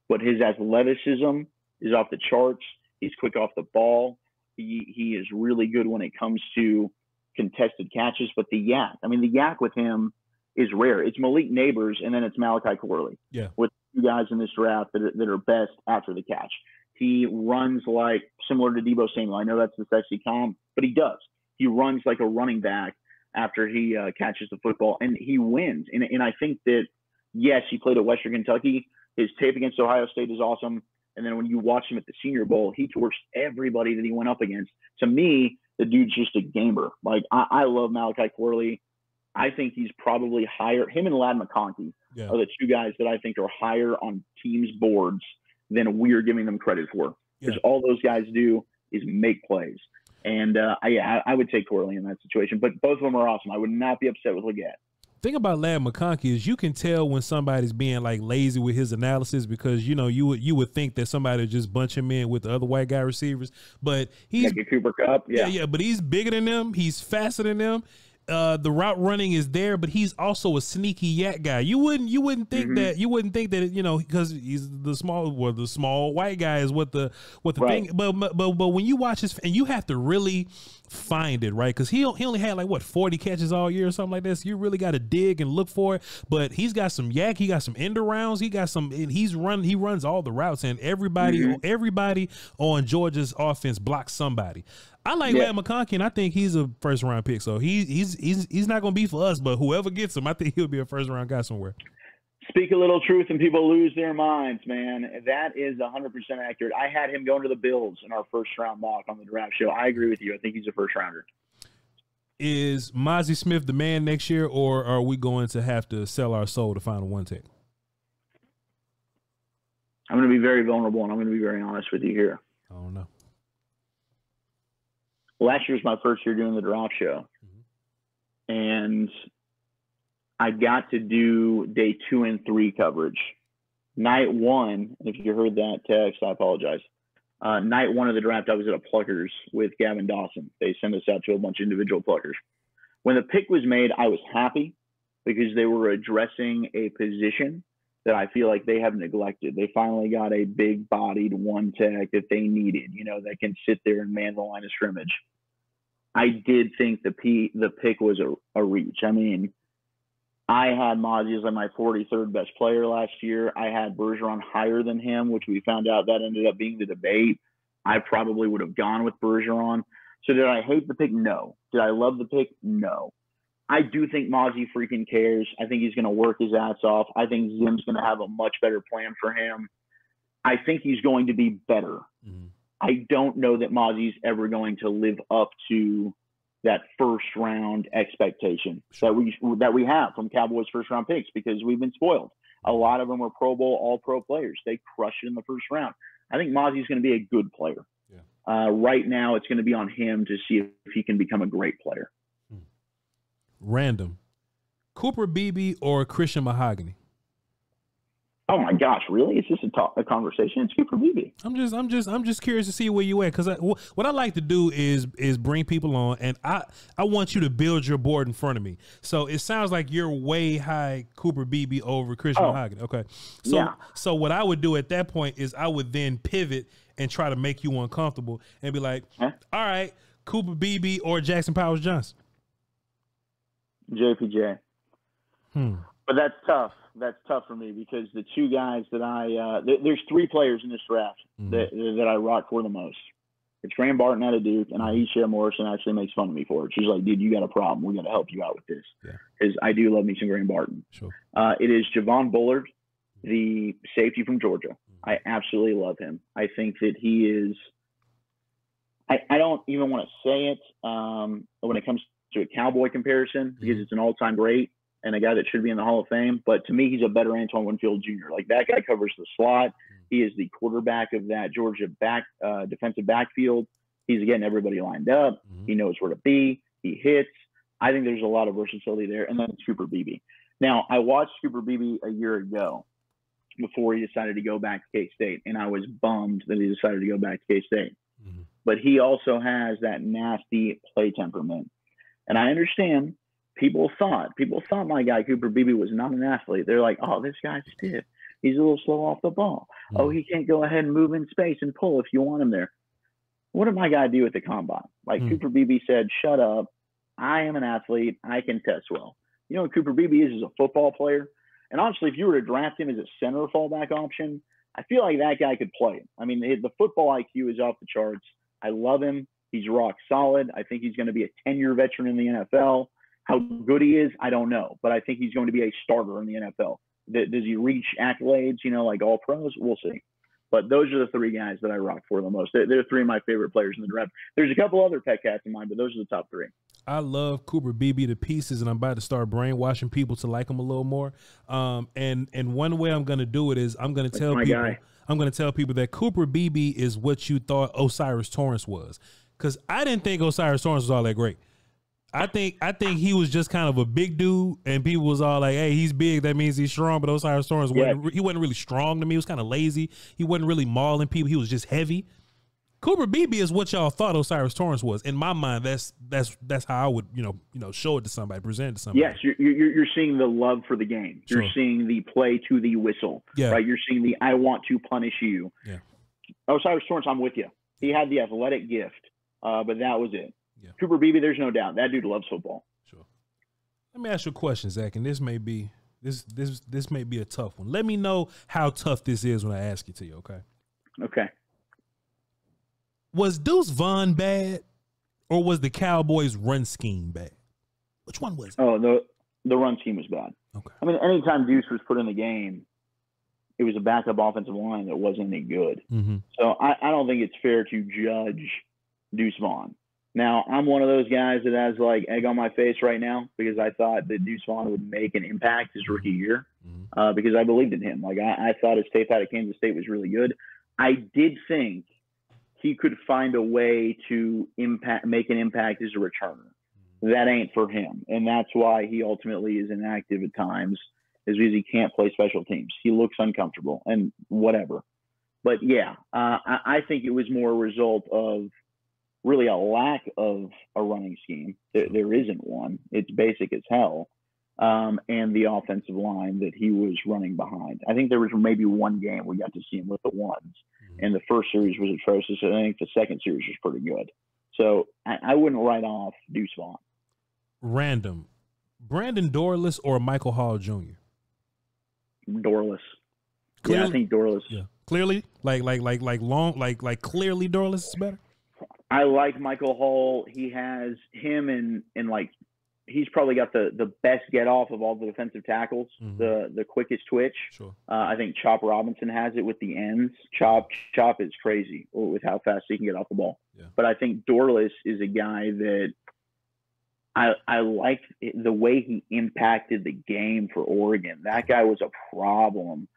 but his athleticism is off the charts. He's quick off the ball. He he is really good when it comes to contested catches. But the yak, I mean, the yak with him is rare. It's Malik Nabers, and then it's Malachi Corley. Yeah. With two guys in this draft that are, that are best after the catch. He runs like similar to Deebo Samuel. I know that's the sexy comp, but he does. He runs like a running back after he uh, catches the football, and he wins. And, and I think that yes, he played at Western Kentucky. His tape against Ohio State is awesome. And then when you watch him at the Senior Bowl, he torched everybody that he went up against. To me, the dude's just a gamer. Like I, I love Malachi Corley. I think he's probably higher. Him and Ladd McConkey Yeah. are the two guys that I think are higher on teams' boards than we're giving them credit for. Because Yeah. all those guys do is make plays. And uh, I, I would take Corley in that situation. But both of them are awesome. I would not be upset with Legette. Thing about Ladd McConkey is you can tell when somebody's being like lazy with his analysis because you know you would you would think that somebody would just bunch him in with the other white guy receivers, but he's Cooper Kupp. yeah. Yeah. yeah but he's bigger than them. He's faster than them. Uh, the route running is there, but he's also a sneaky yak guy. You wouldn't you wouldn't think Mhm. that you wouldn't think that you know because he's the small well the small white guy is what the what the Right. thing. But but but but when you watch his and you have to really find it right because he he only had like what forty catches all year or something like this. You really got to dig and look for it. But he's got some yak. He got some end rounds. He got some. And he's run. He runs all the routes and everybody Mhm. everybody on Georgia's offense blocks somebody. I like Yeah. McConkey, and I think he's a first round pick. So he, he's he's he's not going to be for us, but whoever gets him, I think he'll be a first round guy somewhere. Speak a little truth and people lose their minds, man. That is 100% accurate. I had him going to the Bills in our first round mock on the draft show. I agree with you. I think he's a first rounder. Is Mazi Smith the man next year, or are we going to have to sell our soul to find a one tech? I'm going to be very vulnerable and I'm going to be very honest with you here. I don't know. Last year was my first year doing the draft show, and I got to do day two and three coverage. Night one, if you heard that text, I apologize. Uh, night one of the draft, I was at a Pluckers with Gavin Dawson. They sent us out to a bunch of individual Pluckers. When the pick was made, I was happy because they were addressing a position that I feel like they have neglected. They finally got a big bodied one tech that they needed, you know, that can sit there and man the line of scrimmage. I did think the P, the pick was a, a reach. I mean, I had Mazi as like my 43rd best player last year. I had Bergeron higher than him, which we found out that ended up being the debate. I probably would have gone with Bergeron. So did I hate the pick? No. Did I love the pick? No. I do think Mazi freaking cares. I think he's going to work his ass off. I think Zim's going to have a much better plan for him. I think he's going to be better. Mhm. I don't know that Mazi's ever going to live up to that first round expectation that we that we have from Cowboys first round picks because we've been spoiled. A lot of them are Pro Bowl, All Pro players. They crush it in the first round. I think Mazi's going to be a good player. Yeah. Uh, right now, it's going to be on him to see if he can become a great player. Random. Cooper Beebe or Christian Mahogany? Oh my gosh, really? It's just a, talk, a conversation. It's Cooper Beebe. I'm just, I'm just, I'm just curious to see where you at because wh- what I like to do is is bring people on, and I I want you to build your board in front of me. So it sounds like you're way high Cooper Beebe over Christian Oh. Okay, so Yeah. so what I would do at that point is I would then pivot and try to make you uncomfortable and be like, Huh? all right, Cooper Beebe or Jackson Powers Johnson. JPJ. Hmm. But that's tough. That's tough for me because the two guys that I uh, th- there's three players in this draft Mhm. that that I rock for the most. It's Graham Barton out of Duke, and Aisha Morrison actually makes fun of me for it. She's like, "Dude, you got a problem. We got to help you out with this." Yeah. Because I do love me some Graham Barton. Sure. Uh, it is Javon Bullard, the safety from Georgia. I absolutely love him. I think that he is. I, I don't even want to say it um, when it comes to a cowboy comparison because Mhm. it's an all-time great and a guy that should be in the Hall of Fame. But to me, he's a better Antoine Winfield Jr. Like that guy covers the slot. He is the quarterback of that Georgia back uh, defensive backfield. He's getting everybody lined up. Mhm. He knows where to be. He hits. I think there's a lot of versatility there. And then Cooper Beebe. Now, I watched Cooper Beebe a year ago before he decided to go back to K State, and I was bummed that he decided to go back to K State. Mhm. But he also has that nasty play temperament. And I understand people thought, people thought my guy Cooper Beebe was not an athlete. They're like, oh, this guy's stiff. He's a little slow off the ball. Oh, Mhm. he can't go ahead and move in space and pull if you want him there. What did my guy do at the combine? Like Hmm. Cooper Beebe said, shut up. I am an athlete. I can test well. You know what Cooper Beebe is as a football player? And honestly, if you were to draft him as a center fallback option, I feel like that guy could play. I mean, the the football IQ is off the charts. I love him. He's rock solid. I think he's going to be a 10 year veteran in the NFL. How good he is, I don't know, but I think he's going to be a starter in the NFL. Th- Does he reach accolades, you know, like all pros? We'll see. But those are the three guys that I rock for the most. They're, they're three of my favorite players in the draft. There's a couple other pet cats in mind, but those are the top three. I love Cooper Beebe to pieces, and I'm about to start brainwashing people to like him a little more. Um, and and one way I'm going to do it is I'm going to tell my people guy. I'm going to tell people that Cooper Beebe is what you thought O'Cyrus Torrence was, because I didn't think O'Cyrus Torrence was all that great. I think I think he was just kind of a big dude, and people was all like, "Hey, he's big. That means he's strong." But O'Cyrus Torrence wasn't. He wasn't really strong to me. He was kind of lazy. He wasn't really mauling people. He was just heavy. Cooper Beebe is what y'all thought O'Cyrus Torrence was. In my mind, that's that's that's how I would you know you know show it to somebody, present it to somebody. Yes, you're, you're, you're seeing the love for the game. You're Sure. seeing the play to the whistle. Yeah. Right. You're seeing the I want to punish you. Yeah. O'Cyrus Torrence, I'm with you. He had the athletic gift, uh, but that was it. Yeah. Cooper Beebe, there's no doubt. That dude loves football. Sure. Let me ask you a question, Zach, and this may be this this this may be a tough one. Let me know how tough this is when I ask it to you. Okay. Okay. Was Deuce Vaughn bad, or was the Cowboys' run scheme bad? Which one was it? Oh, the the run scheme was bad. Okay. I mean, anytime Deuce was put in the game, it was a backup offensive line that wasn't any good. Mm-hmm. So I, I don't think it's fair to judge Deuce Vaughn. Now, I'm one of those guys that has like egg on my face right now because I thought that Deuce Vaughn would make an impact his rookie year Mm-hmm. uh, because I believed in him. Like I, I thought his tape out of Kansas State was really good. I did think he could find a way to impact, make an impact as a returner. That ain't for him, and that's why he ultimately is inactive at times, is because he can't play special teams. He looks uncomfortable and whatever. But yeah, uh, I, I think it was more a result of really a lack of a running scheme. There, there isn't one. It's basic as hell. Um, and the offensive line that he was running behind. I think there was maybe one game we got to see him with the ones, and the first series was atrocious. And I think the second series was pretty good. So I, I wouldn't write off Deuce Vaughn. Random. Brandon Dorlus or Michael Hall Jr. Dorlus. Yeah, Clearly, I think Dorlus. yeah. Clearly, like like like like long like like clearly Dorlus is better. I like Michael Hall. He has him and and like he's probably got the the best get off of all the defensive tackles. Mhm. The the quickest twitch. Sure. Uh, I think Chop Robinson has it with the ends. Chop Chop is crazy with how fast he can get off the ball. Yeah. But I think Dorlus is a guy that I I like the way he impacted the game for Oregon. That guy was a problem,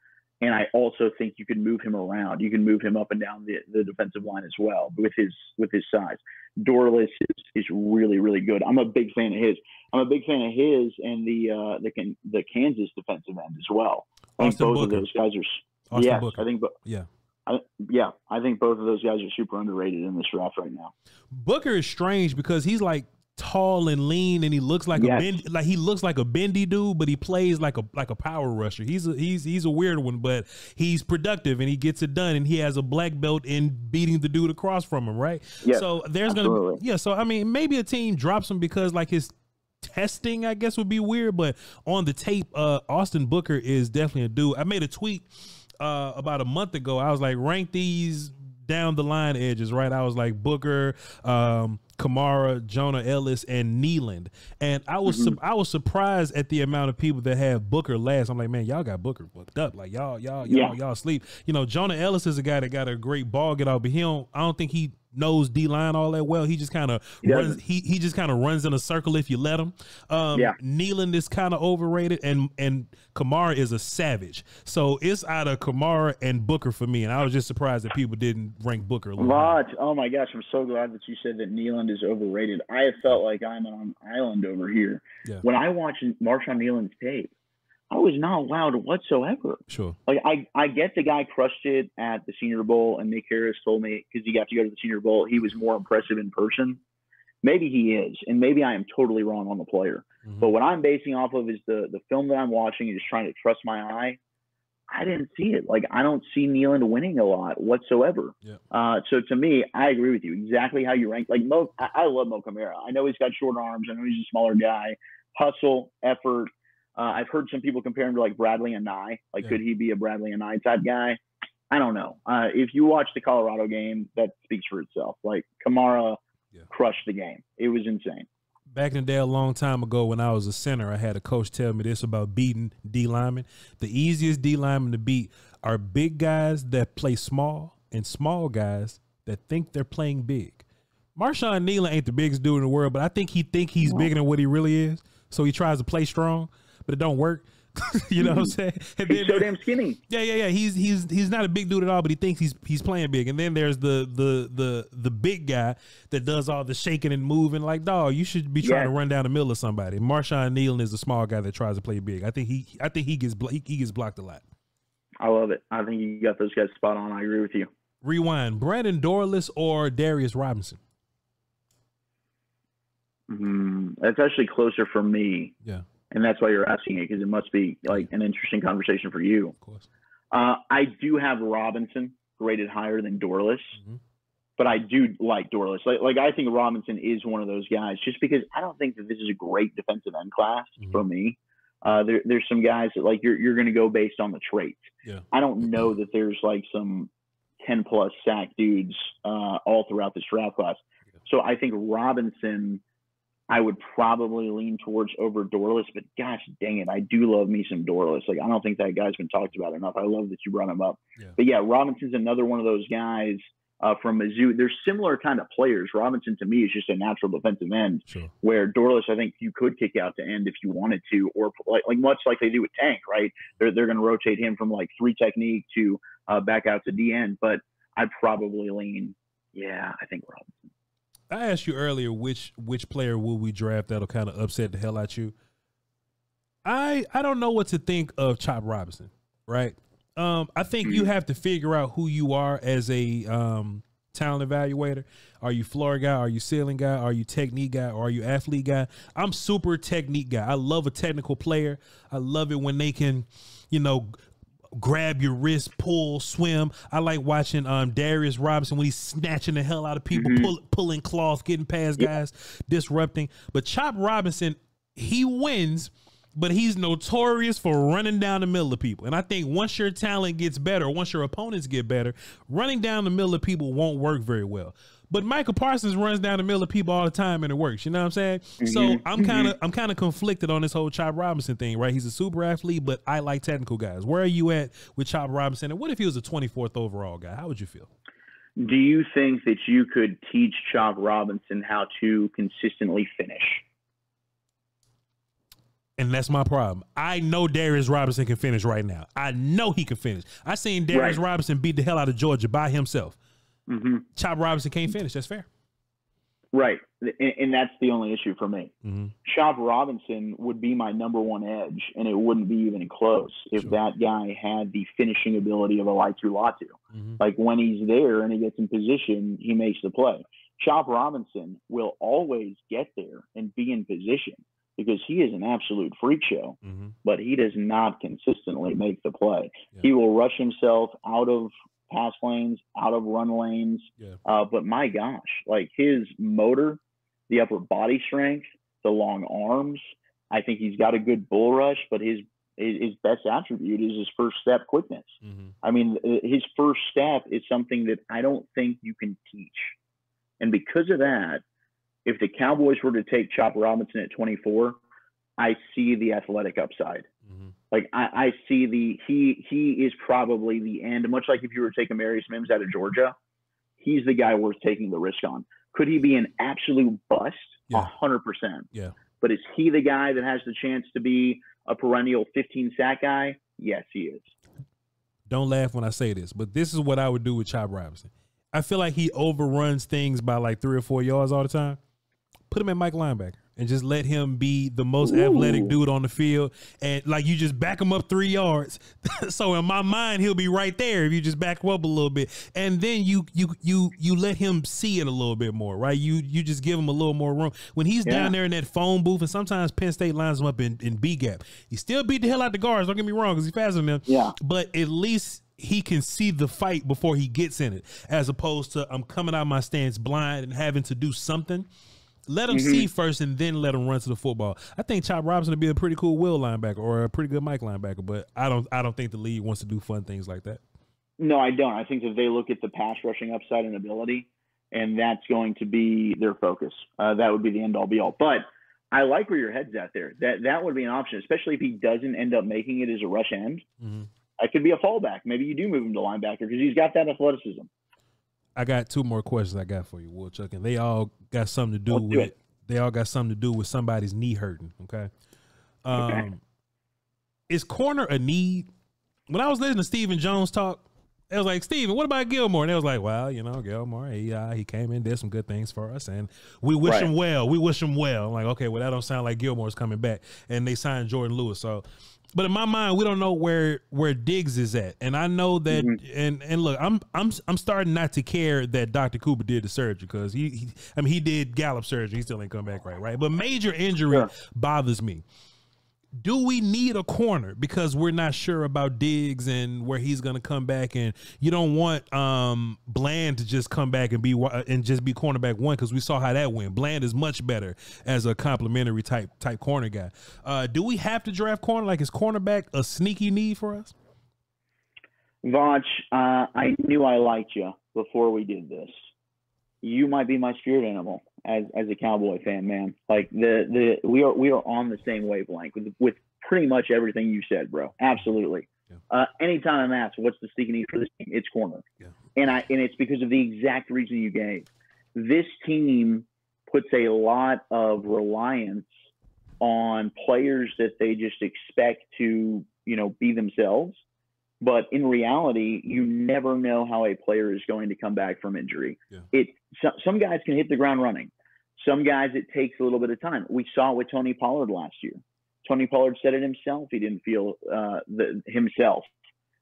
and I also think you can move him around. You can move him up and down the, the defensive line as well with his with his size. Dorlus is, is really really good. I'm a big fan of his. I'm a big fan of his and the uh, the can the Kansas defensive end as well. I think Austin both Booker. of those guys are. Austin yes, Booker. I think. Yeah. I, yeah, I think both of those guys are super underrated in this draft right now. Booker is strange because he's like tall and lean and he looks like Yes. a bend, like he looks like a bendy dude, but he plays like a like a power rusher. He's a he's he's a weird one, but he's productive and he gets it done and he has a black belt in beating the dude across from him, right? Yes, so there's gonna be yeah, so I mean maybe a team drops him because like his testing I guess would be weird, but on the tape, uh Austin Booker is definitely a dude. I made a tweet uh about a month ago. I was like rank these down the line edges, right? I was like Booker, um, Kamara, Jonah Elliss, and Kneeland, and I was Mm-hmm. su- I was surprised at the amount of people that have Booker last. I'm like, man, y'all got Booker booked up. Like y'all, y'all, y'all, Yeah. y'all sleep. You know, Jonah Elliss is a guy that got a great ball get out, but he don't. I don't think he knows D line all that well. He just kind of runs. He he just kind of runs in a circle if you let him. Um, Yeah. Kneeland is kind of overrated, and and Kamara is a savage. So it's out of Kamara and Booker for me, and I was just surprised that people didn't rank Booker a little. Oh my gosh, I'm so glad that you said that Kneeland is overrated. I have felt like I'm on an island over here. Yeah. When I watch Marshawn Kneeland's tape, I was not wowed whatsoever. Sure. Like I, I get the guy crushed it at the Senior Bowl, and Nick Harris told me because he got to go to the Senior Bowl, he was more impressive in person. Maybe he is, and maybe I am totally wrong on the player. Mhm. But what I'm basing off of is the the film that I'm watching and just trying to trust my eye. I didn't see it. Like I don't see Kneeland winning a lot whatsoever. Yeah. Uh, so to me, I agree with you exactly how you rank. Like Mo, I, I love Mo Kamara. I know he's got short arms. I know he's a smaller guy. Hustle, effort. Uh, I've heard some people compare him to like Bradley and Nye. Like, Yeah. could he be a Bradley and Nye type guy? I don't know. Uh, if you watch the Colorado game, that speaks for itself. Like Kamara Yeah. crushed the game. It was insane. Back in the day, a long time ago, when I was a center, I had a coach tell me this about beating D linemen. The easiest D linemen to beat are big guys that play small and small guys that think they're playing big. Marshawn Kneeland ain't the biggest dude in the world, but I think he think he's bigger than what he really is. So he tries to play strong, but it don't work. [LAUGHS] you know what I'm saying? And He's so damn skinny. yeah, yeah, yeah. He's he's he's not a big dude at all, but he thinks he's he's playing big. And then there's the the the the big guy that does all the shaking and moving. Like, dog, you should be trying to run down the middle of somebody. Marshawn Kneeland is a small guy that tries to play big. I think he I think he gets he, he gets blocked a lot. I love it. I think you got those guys spot on. I agree with you. Rewind: Brandon Dorlus or Darius Robinson? Mm, that's actually closer for me, Yeah, and that's why you're asking it because it must be like an interesting conversation for you. of course. Uh, I do have Robinson rated higher than Dorlus, Mhm. but I do like Dorlus. Like, like I think Robinson is one of those guys, just because I don't think that this is a great defensive end class Mhm. for me. Uh, there, there's some guys that like you're you're going to go based on the traits. Yeah. I don't know that there's like some 10 plus sack dudes uh, all throughout this draft class. Yeah. So I think Robinson, I would probably lean towards over Dorlus, but gosh dang it, I do love me some Dorlus. Like I don't think that guy's been talked about enough. I love that you brought him up. Yeah. But yeah, Robinson's another one of those guys uh, from Mizzou. They're similar kind of players. Robinson to me is just a natural defensive end, Sure. where Dorlus I think you could kick out to end if you wanted to, or like, like much like they do with Tank, right? They're they're going to rotate him from like three technique to uh, back out to D end, but I'd probably lean. Yeah, I think Robinson. I asked you earlier which which player will we draft that'll kind of upset the hell out you. I I don't know what to think of Chop Robinson, right? Um, I think you Mhm. have to figure out who you are as a um, talent evaluator. Are you floor guy? Are you ceiling guy? Are you technique guy? Or are you athlete guy? I'm super technique guy. I love a technical player. I love it when they can, you know, grab your wrist, pull, swim. I like watching um Darius Robinson when he's snatching the hell out of people, Mhm. pull, pulling cloth, getting past Yeah. guys, disrupting. But Chop Robinson, he wins, but he's notorious for running down the middle of people. And I think once your talent gets better, once your opponents get better, running down the middle of people won't work very well. But Michael Parsons runs down the middle of people all the time and it works. You know what I'm saying? So Mhm. I'm kind of I'm kind of conflicted on this whole Chop Robinson thing, right? He's a super athlete, but I like technical guys. Where are you at with Chop Robinson? And what if he was a 24th overall guy? How would you feel? Do you think that you could teach Chop Robinson how to consistently finish? and that's my problem. I know Darius Robinson can finish right now. I know he can finish. I seen Darius Right. Robinson beat the hell out of Georgia by himself. Hmm Chop Robinson can't finish. That's fair. Right, and, and that's the only issue for me. Mm-hmm. Chop Robinson would be my number one edge, and it wouldn't be even close if Sure. that guy had the finishing ability of a Laiatu Latu. Mm-hmm. Like when he's there and he gets in position, he makes the play. Chop Robinson will always get there and be in position because he is an absolute freak show, Mm-hmm. but he does not consistently make the play. Yeah. He will rush himself out of pass lanes, out of run lanes. Yeah. Uh, but my gosh, like his motor, the upper body strength, the long arms. I think he's got a good bull rush, but his his best attribute is his first step quickness. Mm-hmm. I mean, uh, his first step is something that I don't think you can teach. And because of that, if the Cowboys were to take Chop Robinson at 24, I see the athletic upside. Mm-hmm. Like I, I see the he he is probably the end. Much like if you were a Marius Mims out of Georgia, he's the guy worth taking the risk on. Could he be an absolute bust? A hundred percent. Yeah. But is he the guy that has the chance to be a perennial 15 sack guy? Yes, he is. Don't laugh when I say this, but this is what I would do with Chop Robinson. I feel like he overruns things by like three or four yards all the time. Put him at Mike linebacker and just let him be the most Ooh. athletic dude on the field. And like you just back him up three yards. [LAUGHS] so in my mind, he'll be right there if you just back him up a little bit. And then you you you you let him see it a little bit more, right? You you just give him a little more room. When he's Yeah. down there in that phone booth, and sometimes Penn State lines him up in, in B gap. He still beat the hell out the guards, don't get me wrong, because he's faster than them Yeah. but at least he can see the fight before he gets in it, as opposed to I'm coming out my stance blind and having to do something. Let him see first, and then let him run to the football. I think Chop Robinson would be a pretty cool will linebacker or a pretty good Mike linebacker, but I don't. I don't think the league wants to do fun things like that. No, I don't. I think that they look at the pass rushing upside and ability, and that's going to be their focus. Uh, that would be the end all be all. But I like where your head's at there. That that would be an option, especially if he doesn't end up making it as a rush end. Mm-hmm. That could be a fallback. Maybe you do move him to linebacker because he's got that athleticism. I got two more questions I got for you, Woodchuck, and they all got something to do Let's with. it. They all got something to do with somebody's knee hurting. Okay. Um, Okay. Is corner a need? When I was listening to Stephen Jones talk, it was like, Steven, what about Gilmore? And they was like, well, you know, Gilmore, he uh, he came in, did some good things for us, and we wish Right. him well. We wish him well. I'm like, okay, well, that don't sound like Gilmore's coming back. And they signed Jordan Lewis. So, but in my mind, we don't know where where Diggs is at, and I know that. Mm-hmm. And and look, I'm I'm I'm starting not to care that Dr. Cooper did the surgery because he, he, I mean, he did Gallup surgery. He still ain't come back right, right? But major injury Sure. bothers me do we need a corner because we're not sure about Diggs and where he's going to come back and you don't want um Bland to just come back and be and just be cornerback one because we saw how that went. Bland is much better as a complimentary type type corner guy. Uh, do we have to draft corner? Like is cornerback a sneaky need for us? Voch, uh, I knew I liked you before we did this. You might be my spirit animal as as a Cowboy fan, man. Like the the we are we are on the same wavelength with with pretty much everything you said, bro. Absolutely. Yeah. Uh, anytime I'm asked what's the sneaky need for this team, it's corner, Yeah. and I and it's because of the exact reason you gave. This team puts a lot of reliance on players that they just expect to you know be themselves but in reality, you never know how a player is going to come back from injury. Yeah. It so, some guys can hit the ground running. Some guys it takes a little bit of time. We saw it with Tony Pollard last year. Tony Pollard said it himself. He didn't feel uh, the, himself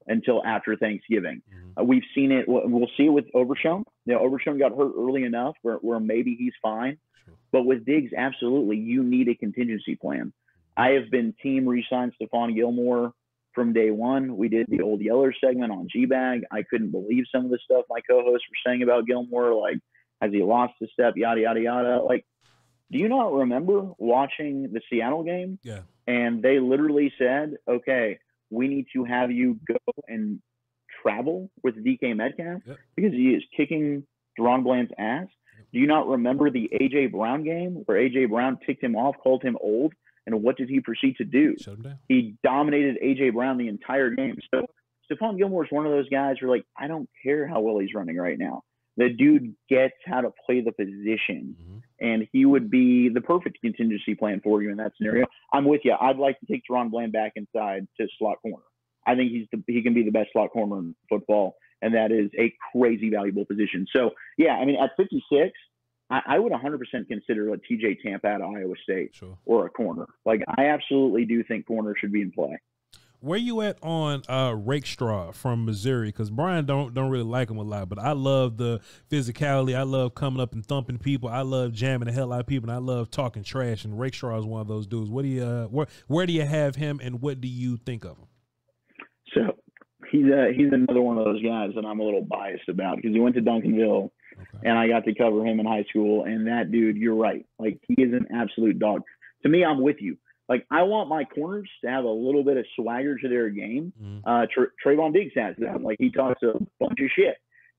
until after Thanksgiving. Uh, we've seen it. We'll we'll see it with Overshown. You know, Overshown got hurt early enough where, where maybe he's fine. Sure. But with Diggs, absolutely, you need a contingency plan. I have been team re-signed Stephon Gilmore from day one. We did the old Yeller segment on G-Bag. I couldn't believe some of the stuff my co-hosts were saying about Gilmore, like has he lost a step, yada yada yada. Like, do you not remember watching the Seattle game? Yeah. And they literally said, "Okay, we need to have you go and travel with DK Metcalf Yep. because he is kicking DaRon Bland's ass." Do you not remember the AJ Brown game where AJ Brown ticked him off, called him old, and what did he proceed to do? Shut him down. He dominated AJ Brown the entire game. So Stephon Gilmore is one of those guys where like I don't care how well he's running right now. The dude gets how to play the position, Mhm. and he would be the perfect contingency plan for you in that scenario. I'm with you. I'd like to take DaRon Bland back inside to slot corner. I think he's the, he can be the best slot corner in football, and that is a crazy valuable position. So yeah, I mean at 56, I, I would 100% consider a TJ Tampa out of Iowa State Sure. or a corner. Like I absolutely do think corner should be in play. Where you at on uh Rakestraw from Missouri? Because Brian don't don't really like him a lot, but I love the physicality. I love coming up and thumping people. I love jamming the hell out of people, and I love talking trash. And Rakestraw is one of those dudes. What do you uh, where where do you have him, and what do you think of him? So he's a, he's another one of those guys that I'm a little biased about because he went to Duncanville Okay. and I got to cover him in high school. And that dude, you're right. Like he is an absolute dog. To me, I'm with you. Like I want my corners to have a little bit of swagger to their game. Mhm. Uh, Tra- Trevon Diggs has that. Like he talks a bunch of shit,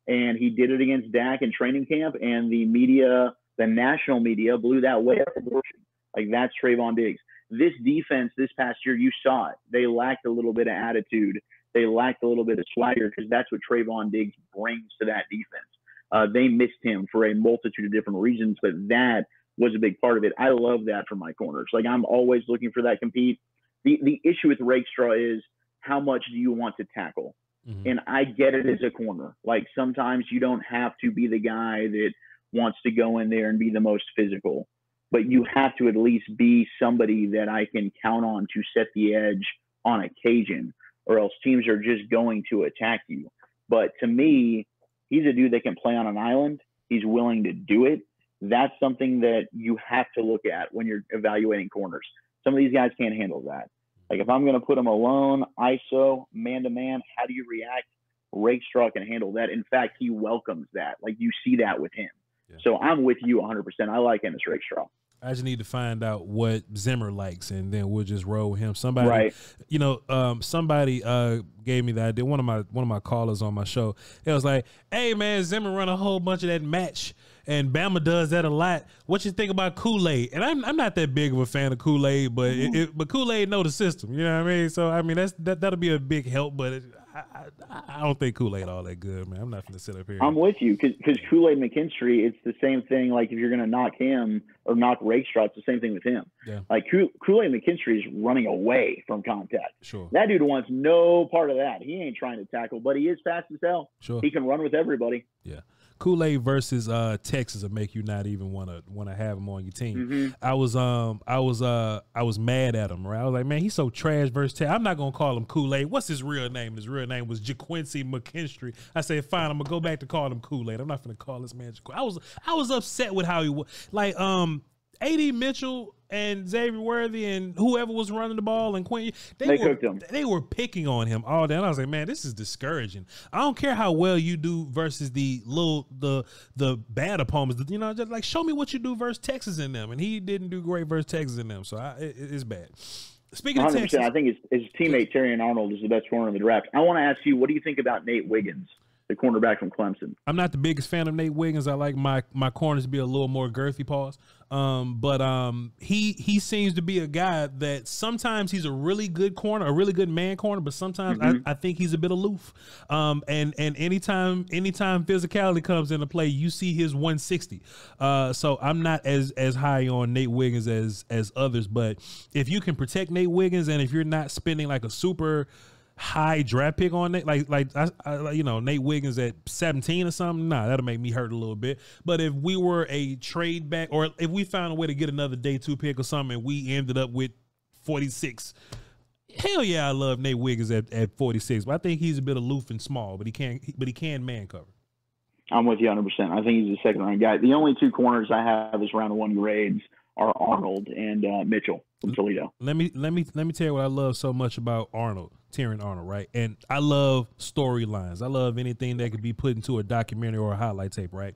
and he did it against Dak in training camp, and the media, the national media, blew that way up proportion. Like that's Trevon Diggs. This defense this past year, you saw it. They lacked a little bit of attitude. They lacked a little bit of swagger because that's what Trevon Diggs brings to that defense. Uh, they missed him for a multitude of different reasons, but that was a big part of it. I love that for my corners. Like I'm always looking for that compete. The the issue with Rakestraw is how much do you want to tackle? Mhm. And I get it as a corner. Like sometimes you don't have to be the guy that wants to go in there and be the most physical, but you have to at least be somebody that I can count on to set the edge on occasion, or else teams are just going to attack you. But to me, he's a dude that can play on an island. He's willing to do it. That's something that you have to look at when you're evaluating corners. Some of these guys can't handle that. Like if I'm going to put him alone, ISO, man to man, how do you react? Rakestraw can handle that. In fact, he welcomes that. Like you see that with him. Yeah. So I'm with you 100%. I like him as Rakestraw. I just need to find out what Zimmer likes, and then we'll just roll with him. Somebody, Right. you know, um, somebody uh, gave me that idea. One of my one of my callers on my show, it was like, "Hey man, Zimmer run a whole bunch of that match, and Bama does that a lot. What you think about Kool Aid?" And I'm I'm not that big of a fan of Kool Aid, but it, it, but Kool Aid know the system. You know what I mean? So I mean that's that that'll be a big help, but it, I, I I don't think Kool Aid all that good, man. I'm not gonna sit up here. I'm with you because Kool Aid McKinstry, it's the same thing. Like if you're going to knock him or knock Rakestraw, it's the same thing with him. Yeah. Like Kool Aid McKinstry is running away from contact. sure, That dude wants no part of that. He ain't trying to tackle, but he is fast as hell. sure. He can run with everybody. Yeah. Kool Aid versus uh, Texas will make you not even want to want to have him on your team. Mhm. I was um I was uh I was mad at him. Right, I was like, man, he's so trash versus. Te- I'm not gonna call him Kool Aid. What's his real name? His real name was Ga'Quincy McKinstry. I said, fine, I'm gonna go back to call him Kool Aid. I'm not gonna call this man. JaQu- I was I was upset with how he was. Like um, Ad Mitchell and Xavier Worthy and whoever was running the ball and Quinn, they, They were they were picking on him all day. And I was like, man, this is discouraging. I don't care how well you do versus the little the the bad opponents. You know, just like show me what you do versus Texas in them. And he didn't do great versus Texas in them. So I, it, it's bad. Speaking of 100%. Texas, I think his, his teammate Terry Arnold is the best corner in the draft. I want to ask you, what do you think about Nate Wiggins, the cornerback from Clemson? I'm not the biggest fan of Nate Wiggins. I like my my corners to be a little more girthy, pause. Um, but um, he he seems to be a guy that sometimes he's a really good corner, a really good man corner, but sometimes I, I think he's a bit aloof. Um, and and anytime anytime physicality comes into play, you see his 160. Uh, so I'm not as as high on Nate Wiggins as as others, but if you can protect Nate Wiggins, and if you're not spending like a super high draft pick on it, like like I, I, you know Nate Wiggins at 17 or something, nah, that'll make me hurt a little bit. But if we were a trade back, or if we found a way to get another day two pick or something, and we ended up with 46. Hell yeah, I love Nate Wiggins at, at 46, but I think he's a bit aloof and small, but he can but he can man cover. I'm with you 100%. I think he's a second round guy. The only two corners I have as round one grades are Arnold and uh, Mitchell from Toledo. let me let me let me tell you what I love so much about Arnold, Tyrion Arnold, right? And I love storylines. I love anything that could be put into a documentary or a highlight tape, right?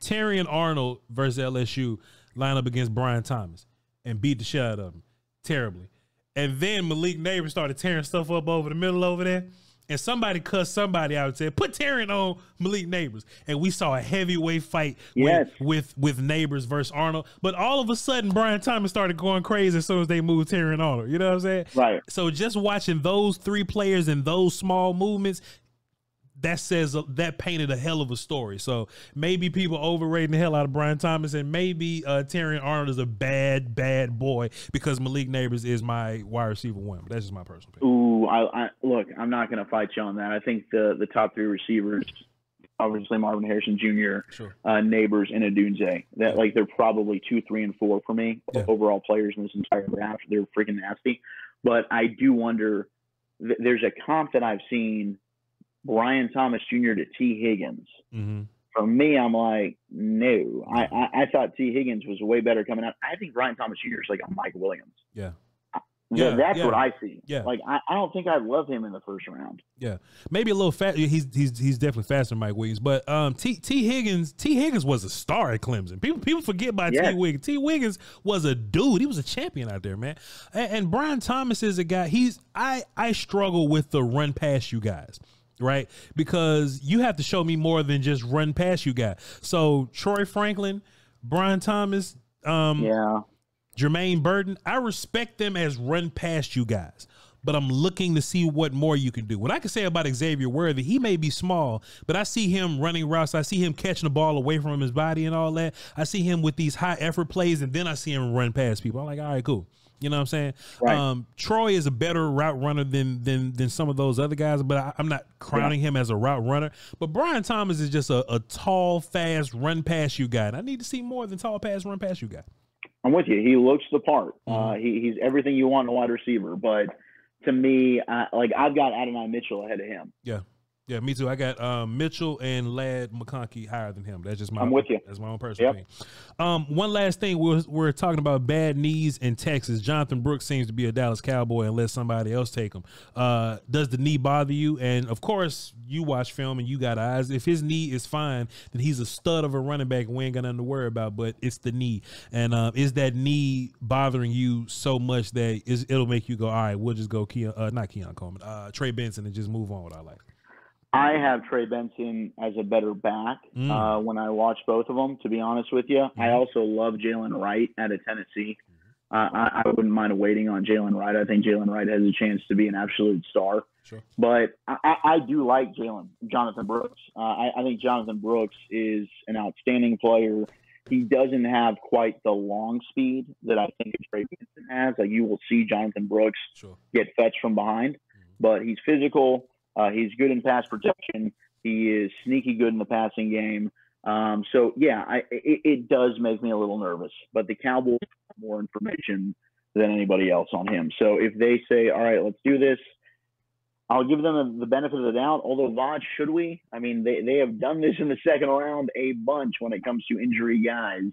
Tyrion Arnold versus LSU line up against Brian Thomas and beat the shit out of him terribly. And then Malik Nabers started tearing stuff up over the middle over there. And somebody cussed somebody out and said, put Tyrion on Malik Nabers. And we saw a heavyweight fight Yes. with, with with Nabers versus Arnold. But all of a sudden, Brian Thomas started going crazy as soon as they moved Tyrion Arnold. You know what I'm saying? Right. So just watching those three players and those small movements, that says that painted a hell of a story. So maybe people overrating the hell out of Brian Thomas, and maybe uh, Terrion Arnold is a bad, bad boy because Malik Nabers is my wide receiver one. But that's just my personal opinion. Ooh, I, I look. I'm not going to fight you on that. I think the the top three receivers, obviously Marvin Harrison Jr., Sure. uh, Nabers, and Odunze. That Yeah. like they're probably two, three, and four for me Yeah. overall players in this entire draft. They're freaking nasty. But I do wonder. Th- there's a comp that I've seen, Brian Thomas Jr. to Tee Higgins. Mm-hmm. For me, I'm like, no. I, I, I thought Tee Higgins was way better coming out. I think Brian Thomas Jr. is like a Mike Williams. Yeah. Yeah, that's yeah. what I see. Yeah. Like I, I don't think I love him in the first round. Yeah, maybe a little fast. He's he's he's definitely faster than Mike Williams. But um, T Tee Higgins Tee Higgins was a star at Clemson. People people forget about Yes. T Wiggins. T Wiggins was a dude. He was a champion out there, man. And, and Brian Thomas is a guy. He's I I struggle with the run past you guys. Right, because you have to show me more than just run past you guys. So Troy Franklin, Brian Thomas, um, Yeah. Jermaine Burton, I respect them as run past you guys, but I'm looking to see what more you can do. What I can say about Xavier Worthy, he may be small, but I see him running routes. I see him catching the ball away from his body and all that. I see him with these high effort plays, and then I see him run past people. I'm like, all right, cool. You know what I'm saying? Right. Um, Troy is a better route runner than than than some of those other guys, but I, I'm not crowning him as a route runner. But Brian Thomas is just a, a tall, fast, run past you guy. And I need to see more than tall pass, run past you guy. I'm with you. He looks the part. Uh, Mhm. he, he's everything you want in a wide receiver. But to me, uh, like I've got Adonai Mitchell ahead of him. Yeah, me too. I got um, Mitchell and Ladd McConkey higher than him. That's just my. I'm with you. That's my own personal Yep. opinion. Um, one last thing, we're we're talking about bad knees in Texas. Jonathan Brooks seems to be a Dallas Cowboy unless somebody else take him. Uh, does the knee bother you? And of course, you watch film and you got eyes. If his knee is fine, then he's a stud of a running back. and We ain't got nothing to worry about. But it's the knee, and uh, is that knee bothering you so much that it'll make you go, all right, we'll just go Keon, uh, not Keon Coleman, uh, Trey Benson, and just move on with our life. I have Trey Benson as a better back Mm. uh, when I watch both of them. To be honest with you, I Mhm. also love Jaylen Wright out of Tennessee. Uh, I, I wouldn't mind waiting on Jaylen Wright. I think Jaylen Wright has a chance to be an absolute star. Sure. But I, I do like Jalen Jonathan Brooks. Uh, I, I think Jonathan Brooks is an outstanding player. He doesn't have quite the long speed that I think Trey Benson has. Like you will see Jonathan Brooks Sure. get fetched from behind, but he's physical. Uh, he's good in pass protection. He is sneaky good in the passing game. Um, so yeah, I, it, it does make me a little nervous. But the Cowboys have more information than anybody else on him. So if they say, "All right, let's do this," I'll give them the benefit of the doubt. Although Voch, should we? I mean, they they have done this in the second round a bunch when it comes to injury guys.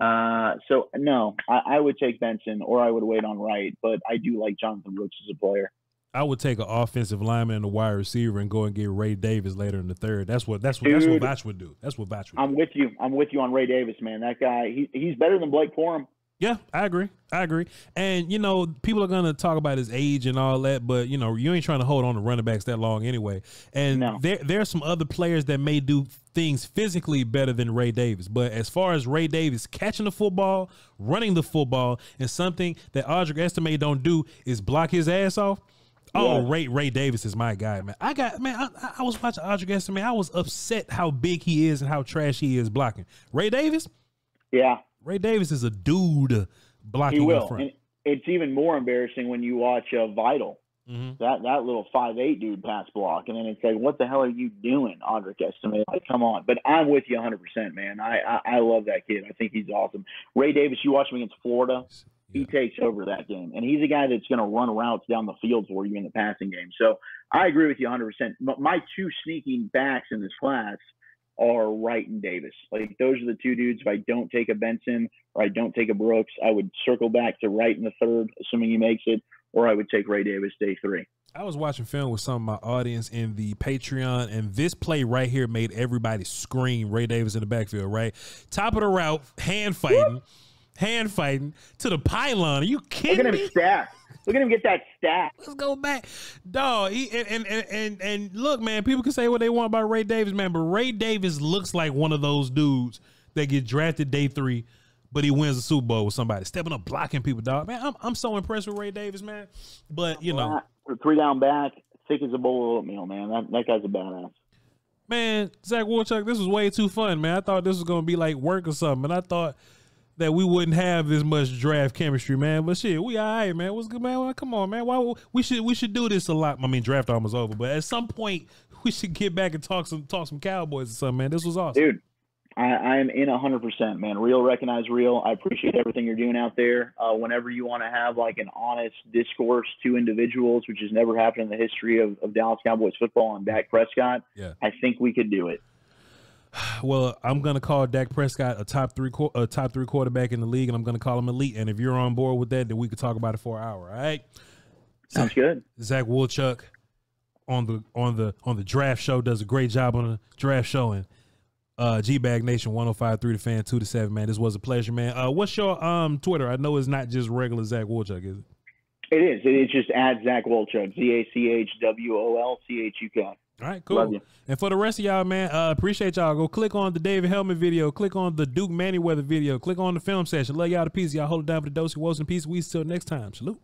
Uh, so no, I, I would take Benson or I would wait on Wright, but I do like Jonathan Brooks as a player. I would take an offensive lineman and a wide receiver and go and get Ray Davis later in the third. That's what that's what that's what Batch would do. That's what Batch would. I'm with you. I'm with you on Ray Davis, man. That guy, he, he's better than Blake Corum. Yeah, I agree. I agree. And you know, people are gonna talk about his age and all that, but you know, you ain't trying to hold on to running backs that long anyway. And No. there there are some other players that may do things physically better than Ray Davis. But as far as Ray Davis catching the football, running the football, and something that Audric Estime don't do is block his ass off. Oh, Yes. Ray Ray Davis is my guy, man. I got man. I, I was watching Audric Estime. I was upset how big he is and how trash he is blocking. Ray Davis, Yeah, Ray Davis is a dude blocking he in will. front. And it's even more embarrassing when you watch uh, Vidal. Mhm. That that little five eight dude pass block, and then it's like, what the hell are you doing, Audric Estime? Like, come on. But I'm with you 100, percent man. I, I I love that kid. I think he's awesome. Ray Davis, you watch him against Florida. He Yeah. takes over that game. And he's a guy that's going to run routes down the field for you in the passing game. So I agree with you 100%. M- My two sneaking backs in this class are Wright and Davis. Like those are the two dudes. If I don't take a Benson or I don't take a Brooks, I would circle back to Wright in the third, assuming he makes it, or I would take Ray Davis day three. I was watching film with some of my audience in the Patreon, and this play right here made everybody scream Ray Davis in the backfield, right? Top of the route, hand fighting, hand fighting to the pylon. Are you kidding Look at him me? stack. Look at him get that stack. Let's go back, dog. He, and, and and and look, man. People can say what they want about Ray Davis, man, but Ray Davis looks like one of those dudes that get drafted day three, but he wins the Super Bowl with somebody stepping up, blocking people, dog. Man, I'm I'm so impressed with Ray Davis, man. But you know, Three down back, thick as a bowl of oatmeal, man. That, that guy's a badass. Man, Zach Wolchuk, this was way too fun, man. I thought this was gonna be like work or something, and I thought that we wouldn't have this much draft chemistry, man. But shit, we all right, man. What's good, man? Well, come on, man. Why we should we should do this a lot? I mean, draft almost over, but at some point [LAUGHS] we should get back and talk some talk some Cowboys or something, man. This was awesome, dude. I, I am in hundred percent, man. Real recognize real. I appreciate everything you're doing out there. Uh, whenever you want to have like an honest discourse to individuals, which has never happened in the history of, of Dallas Cowboys football and Dak Prescott, yeah. I think we could do it. Well, I'm gonna call Dak Prescott a top three a top three quarterback in the league, and I'm gonna call him elite. And if you're on board with that, then we could talk about it for an hour. All right. Sounds good. Zach Wolchuk on the on the on the draft show does a great job on the draft show and uh, G Bag Nation 1053 the fan 2 to 7, man. This was a pleasure, man. Uh, what's your um Twitter? I know it's not just regular Zach Wolchuk, is it? It is. It is just at Zach Wolchuk. Z A C H W O L C H U K. All right, cool. And for the rest of y'all, man, uh, appreciate y'all. Go click on the David Helman video. Click on the Duke Manyweather video. Click on the film session. Love y'all to peace. Y'all hold it down for the dose. Was in peace. We till next time. Salute.